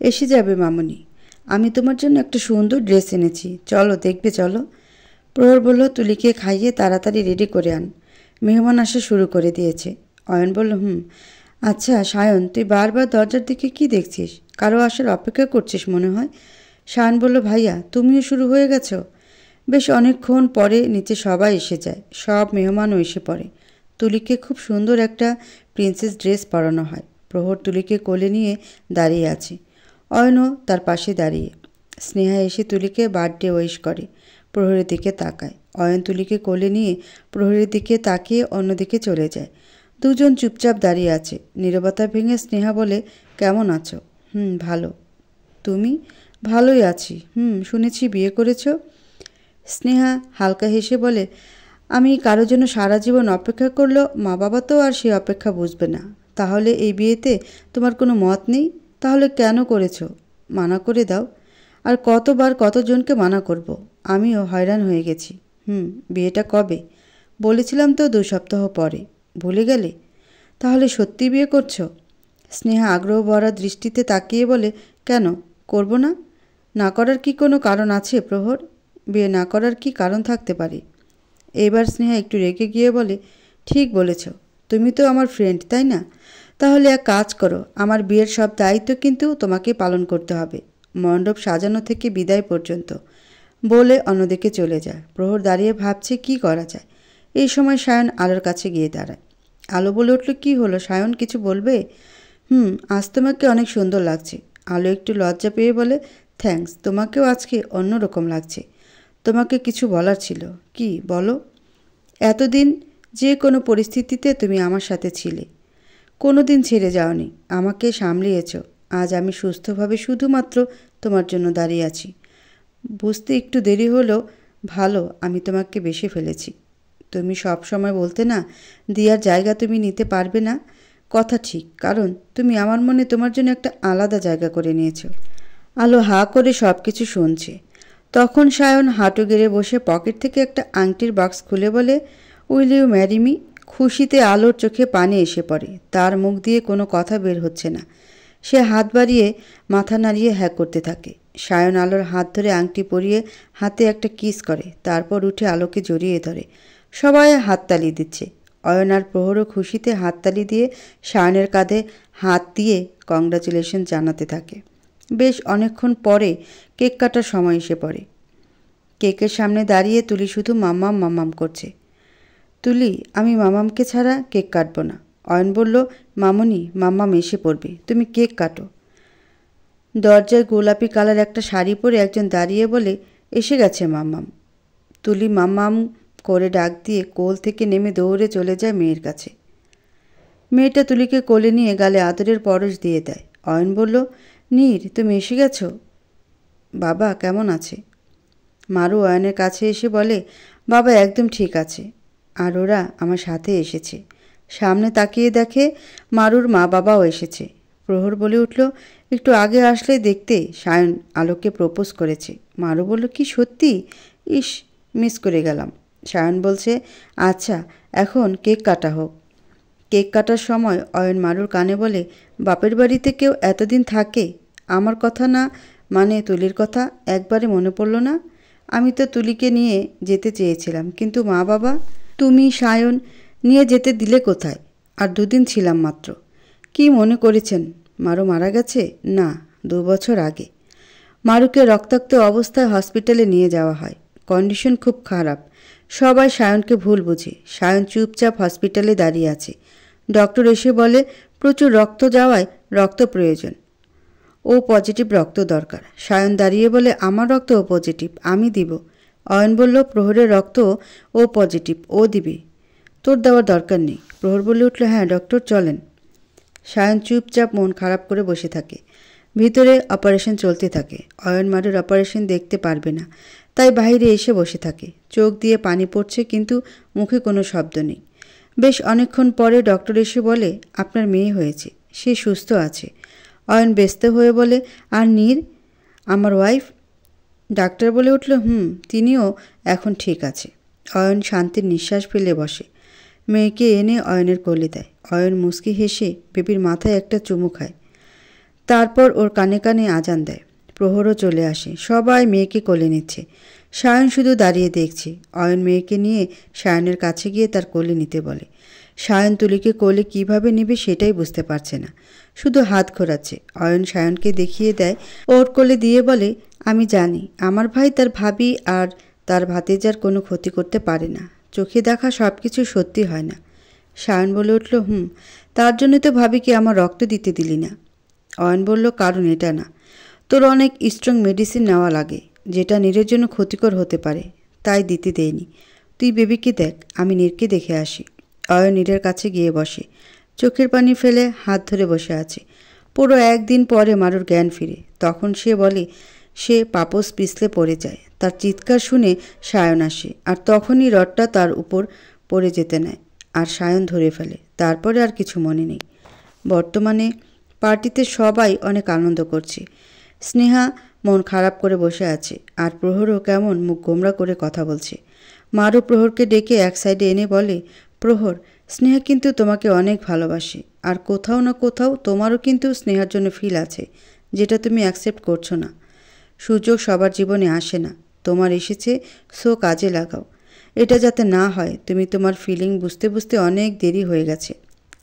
এসে যাবে মামনি। আমি তোমার জন্য একটা সুন্দর ড্রেস এনেছি। চলো, দেখবে, চলো। প্রহর বলল, তুলিকে খাইয়ে তাড়াতাড়ি রেডি করে আন। মেহমান আসা শুরু করে দিয়েছে। অয়ন বলল, হুম আচ্ছা সায়ন, তুই বারবার দরজার দিকে কি দেখছিস? কারও আসার অপেক্ষা করছিস মনে হয়? সায়ন বলল, ভাইয়া, তুমিও শুরু হয়ে গেছো? বেশ অনেকক্ষণ পরে নিচে সবাই এসে যায়। সব মেহমানও এসে পড়ে। তুলিকে খুব সুন্দর একটা প্রিন্সেস ড্রেস পরানো হয়। প্রহর তুলিকে কোলে নিয়ে দাঁড়িয়ে আছে। অয়নও তার পাশে দাঁড়িয়ে। স্নেহা এসে তুলিকে বার্থডে ওয়েশ করে। প্রহরের দিকে তাকায়। অয়ন তুলিকে কোলে নিয়ে প্রহরের দিকে তাকিয়ে অন্যদিকে চলে যায়। দুজন চুপচাপ দাঁড়িয়ে আছে। নীরবতা ভেঙে স্নেহা বলে, কেমন আছো? হুম, ভালো। তুমি? ভালোই আছি। হুম, শুনেছি বিয়ে করেছ? স্নেহা হালকা হেসে বলে, আমি কারোর জন্য সারা জীবন অপেক্ষা করল মা বাবা তো আর সেই অপেক্ষা বুঝবে না। তাহলে এই বিয়েতে তোমার কোনো মত নেই? তাহলে কেন করেছ? মানা করে দাও। আর কতবার কতজনকে মানা করব। আমিও হয়রান হয়ে গেছি। হুম, বিয়েটা কবে? বলেছিলাম তো দু সপ্তাহ পরে। ভুলে গেলে? তাহলে সত্যি বিয়ে করছ? স্নেহা আগ্রহ ভরা দৃষ্টিতে তাকিয়ে বলে, কেন? করব না? না করার কি কোনো কারণ আছে প্রহর? বিয়ে না করার কি কারণ থাকতে পারে? এবার স্নেহা একটু রেগে গিয়ে বলে, ঠিক বলেছ। তুমি তো আমার ফ্রেন্ড তাই না? তাহলে এক কাজ করো, আমার বিয়ের সব দায়িত্ব কিন্তু তোমাকে পালন করতে হবে। মণ্ডপ সাজানো থেকে বিদায় পর্যন্ত। বলে অন্যদিকে চলে যায়। প্রহর দাঁড়িয়ে ভাবছে, কি করা যায়? এই সময় সায়ন আলোর কাছে গিয়ে দাঁড়ায়। আলো বলে উঠল, কি হলো? সায়ন, কিছু বলবে? হুম, আজ তোমাকে অনেক সুন্দর লাগছে। আলো একটু লজ্জা পেয়ে বলে, থ্যাঙ্কস, তোমাকেও আজকে অন্যরকম লাগছে। তোমাকে কিছু বলার ছিল। কি, বলো? এতদিন যে কোনো পরিস্থিতিতে তুমি আমার সাথে ছিলে। কোনো দিন ছেড়ে যাওনি। আমাকে সামলিয়েছ। আজ আমি সুস্থভাবে শুধুমাত্র তোমার জন্য দাঁড়িয়ে আছি। বুঝতে একটু দেরি হলো, ভালো, আমি তোমাকে বেশি ফেলেছি। তুমি সব সময় বলতে না, দিয়ার জায়গা তুমি নিতে পারবে না? কথা ঠিক, কারণ তুমি আমার মনে তোমার জন্য একটা আলাদা জায়গা করে নিয়েছো। আলো হা করে সব কিছু শুনছে। তখন সায়ন হাঁটু গেড়ে বসে পকেট থেকে একটা আংটির বাক্স খুলে বলে উইল ইউ ম্যারি মি খুশিতে আলোর চোখে পানি এসে পড়ে। তার মুখ দিয়ে কোনো কথা বের হচ্ছে না। সে হাত বাড়িয়ে মাথা নাড়িয়ে হ্যাঁ করতে থাকে। সায়ন আলোর হাত ধরে আংটি পরিয়ে হাতে একটা কিস করে, তারপর উঠে আলোকে জড়িয়ে ধরে। সবাই হাততালি দিচ্ছে। অয়ন আর প্রহরও খুশিতে হাততালি দিয়ে সায়নের কাঁধে হাত দিয়ে কংগ্রাচুলেশন জানাতে থাকে। বেশ অনেকক্ষণ পরে কেক কাটার সময় এসে পড়ে। কেকের সামনে দাঁড়িয়ে তুলি শুধু মাম্মাম মাম্মাম করছে। তুলি, আমি মামামকে ছাড়া কেক কাটবো না। অয়ন বলল, মামনি, মাম্মাম এসে পড়বে। তুমি কেক কাটো। দরজায় গোলাপি কালার একটা শাড়ি পরে একজন দাঁড়িয়ে বলে, এসে গেছে মাম্মাম। তুলি মাম্মাম করে ডাক দিয়ে কোল থেকে নেমে দৌড়ে চলে যায় মেয়ের কাছে। মেয়েটা তুলিকে কোলে নিয়ে গালে আদরের পরশ দিয়ে দেয়। অয়ন বলল, নীর, তুমি এসে গেছো? বাবা, কেমন আছে? মারু অয়নের কাছে এসে বলে, বাবা, একদম ঠিক আছে। আর ওরা আমার সাথে এসেছে। সামনে তাকিয়ে দেখে মারুর মা বাবাও এসেছে। প্রহর বলে উঠল, একটু আগে আসলে দেখতে। সায়ন আলোককে প্রপোজ করেছে। মারু বলল, কি সত্যি? ইস, মিস করে গেলাম। সায়ন বলছে আচ্ছা এখন কেক কাটা হোক। কেক কাটার সময় অয়ন মারুর কানে বলে, বাপের বাড়িতে কেউ এতদিন থাকে? আমার কথা না? মানে তুলির কথা? একবারে মনে পড়ল না? আমি তো তুলিকে নিয়ে যেতে চেয়েছিলাম, কিন্তু মা বাবা? তুমি, সায়ন, নিয়ে যেতে দিলে কোথায়? আর দুদিন ছিলাম মাত্র। কি মনে করেছেন? মারো মারা গেছে? না, দু বছর আগে। মারুকে রক্তাক্ত অবস্থায় হসপিটালে নিয়ে যাওয়া হয়। কন্ডিশন খুব খারাপ। সবাই সায়নকে ভুল বুঝে। সায়ন চুপচাপ হসপিটালে দাঁড়িয়ে আছে। ডক্টর এসে বলে, প্রচুর রক্ত যাওয়ায় রক্ত প্রয়োজন। ও পজিটিভ রক্ত দরকার। সায়ন দাঁড়িয়ে বলে, আমার রক্ত ও পজিটিভ, আমি দিব। অয়ন বলল, প্রহরের রক্ত ও পজিটিভ, ও দিবে। তোর দেওয়ার দরকার নেই। প্রহর বলে উঠল হ্যাঁ ডক্টর, চলেন। সায়ন চুপচাপ মন খারাপ করে বসে থাকে। ভিতরে অপারেশন চলতে থাকে। অয়ন মারের অপারেশন দেখতে পারবে না। তাই বাইরে এসে বসে থাকে। চোখ দিয়ে পানি পড়ছে কিন্তু মুখে কোনো শব্দ নেই। বেশ অনেকক্ষণ পরে ডক্টর এসে বলে, আপনার মেয়ে হয়েছে। সে সুস্থ আছে। অয়ন ব্যস্ত হয়ে বলে, আর নীর, আমার ওয়াইফ? ডাক্তার বলে উঠল, হুম, তিনিও এখন ঠিক আছে। অয়ন শান্তির নিঃশ্বাস ফেলে বসে। মেয়েকে এনে অয়নের কোলে দেয়। অয়ন মুস্কি হেসে বেবির মাথায় একটা চুমু খায়। তারপর ওর কানে কানে আজান দেয়। প্রহরও চলে আসে। সবাই মেয়েকে কোলে নিচ্ছে। সায়ন শুধু দাঁড়িয়ে দেখছে। অয়ন মেয়েকে নিয়ে সায়নের কাছে গিয়ে তার কোলে নিতে বলে। সায়ন তুলিকে কোলে কীভাবে নেবে সেটাই বুঝতে পারছে না। শুধু হাত ঘোরাচ্ছে। অয়ন সায়নকে দেখিয়ে দেয়। ওর কোলে দিয়ে বলে, আমি জানি। আমার ভাই তার ভাবি আর তার ভাতে ভাতিজার কোনো ক্ষতি করতে পারে না। চোখে দেখা সব কিছু সত্যি হয় না। সায়ন বলে উঠল, হুম, তার জন্য তো ভাবিকে আমার রক্ত দিতে দিলি না। অয়ন বলল, কারণ এটা না। তোর অনেক স্ট্রং মেডিসিন নেওয়া লাগে, যেটা নীরের জন্য ক্ষতিকর হতে পারে, তাই দিতে দেয়নি তুই বেবিকে দেখ, আমি নীরকে দেখে আসি। অয়ন নীরের কাছে গিয়ে বসে, চোখের পানি ফেলে হাত ধরে বসে আছে। পুরো একদিন পরে মারুর জ্ঞান ফিরে। তখন সে বলে সে পাপস পিছলে পড়ে যায়। তার চিৎকার শুনে সায়ন আসে আর তখনই রডটা তার উপর পড়ে যেতে নেয় আর সায়ন ধরে ফেলে। তারপরে আর কিছু মনে নেই। বর্তমানে পার্টিতে সবাই অনেক আনন্দ করছে। স্নেহা মন খারাপ করে বসে আছে আর প্রহরও কেমন মুখ গোমরা করে কথা বলছে। মারও প্রহরকে ডেকে এক সাইডে এনে বলে, প্রহর, স্নেহা কিন্তু তোমাকে অনেক ভালোবাসে আর কোথাও না কোথাও তোমারও কিন্তু স্নেহার জন্য ফিল আছে, যেটা তুমি অ্যাকসেপ্ট করছ না। সুযোগ সবার জীবনে আসে না। তোমার এসেছে, সো কাজে লাগাও। এটা যাতে না হয়, তুমি তোমার ফিলিং বুঝতে বুঝতে অনেক দেরি হয়ে গেছে।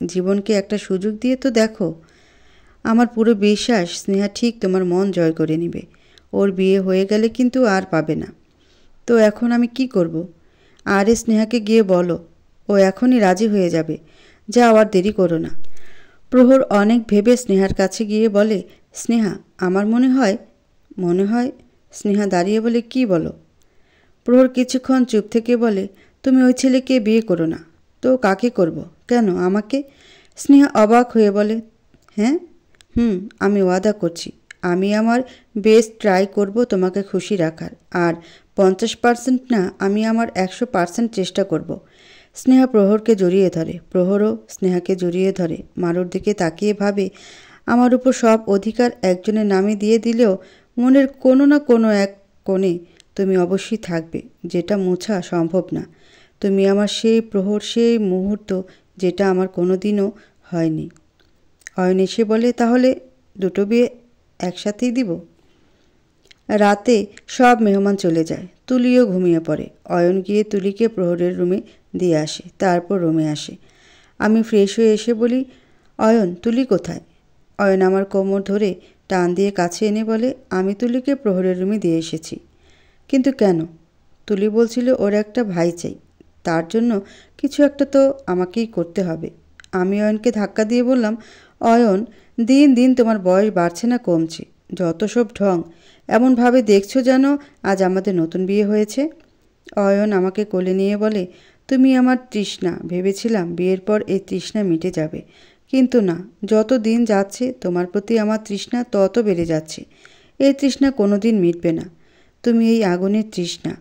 জীবনকে একটা সুযোগ দিয়ে তো দেখো। আমার পুরো বিশ্বাস, স্নেহা ঠিক তোমার মন জয় করে নেবে। ওর বিয়ে হয়ে গেলে কিন্তু আর পাবে না। তো এখন আমি কি করব। আরে স্নেহাকে গিয়ে বলো, ও এখনই রাজি হয়ে যাবে। যা আবার দেরি করো না। প্রহর অনেক ভেবে স্নেহার কাছে গিয়ে বলে, স্নেহা, আমার মনে হয় মনে হয় স্নেহা দাঁড়িয়ে বলে, কি বলো? প্রহর কিছুক্ষণ চুপ থেকে বলে, তুমি ওই ছেলেকে বিয়ে করো না। তো কাকে করব? কেন? আমাকে? স্নেহা অবাক হয়ে বলে হ্যাঁ হুম, আমি ওয়াদা করছি। আমি আমার বেস্ট ট্রাই করব তোমাকে খুশি রাখার। আর পঞ্চাশ পার্সেন্ট না, আমি আমার একশো পার্সেন্ট চেষ্টা করব। স্নেহা প্রহরকে জড়িয়ে ধরে। প্রহরও স্নেহাকে জড়িয়ে ধরে। মারুর দিকে তাকিয়ে ভাবে, আমার উপর সব অধিকার একজনের নামে দিয়ে দিলেও মনের কোনো না কোনো এক কোণে তুমি অবশ্যই থাকবে, যেটা মোছা সম্ভব না। তুমি আমার সেই প্রহর, সেই মুহূর্ত যেটা আমার কোনো দিনও হয়নি অয়ন এসে বলে, তাহলে দুটো বিয়ে একসাথেই দিব? রাতে সব মেহমান চলে যায়। তুলিও ঘুমিয়ে পড়ে। অয়ন গিয়ে তুলিকে প্রহরের রুমে দিয়ে আসে, তারপর রুমে আসে। আমি ফ্রেশ হয়ে এসে বলি, অয়ন, তুলি কোথায়? অয়ন আমার কোমর ধরে টান দিয়ে কাছে এনে বলে, আমি তুলিকে প্রহরের রুমে দিয়ে এসেছি। কিন্তু কেন? তুলি বলছিল, ওর একটা ভাই চাই। তার জন্য কিছু একটা তো আমাকেই করতে হবে। আমি অয়নকে ধাক্কা দিয়ে বললাম, অয়ন, দিন দিন তোমার বয়স বাড়ছে না কমছে। যত সব ঢং, এমনভাবে দেখছ যেন আজ আমাদের নতুন বিয়ে হয়েছে? অয়ন আমাকে কোলে নিয়ে বলে, তুমি আমার তৃষ্ণা। ভেবেছিলাম বিয়ের পর এই তৃষ্ণা মিটে যাবে। কিন্তু না, যত দিন যাচ্ছে তোমার প্রতি আমার তৃষ্ণা তত বেড়ে যাচ্ছে। এই তৃষ্ণা কোনো দিন মিটবে না। তুমি এই আগুনের তৃষ্ণা।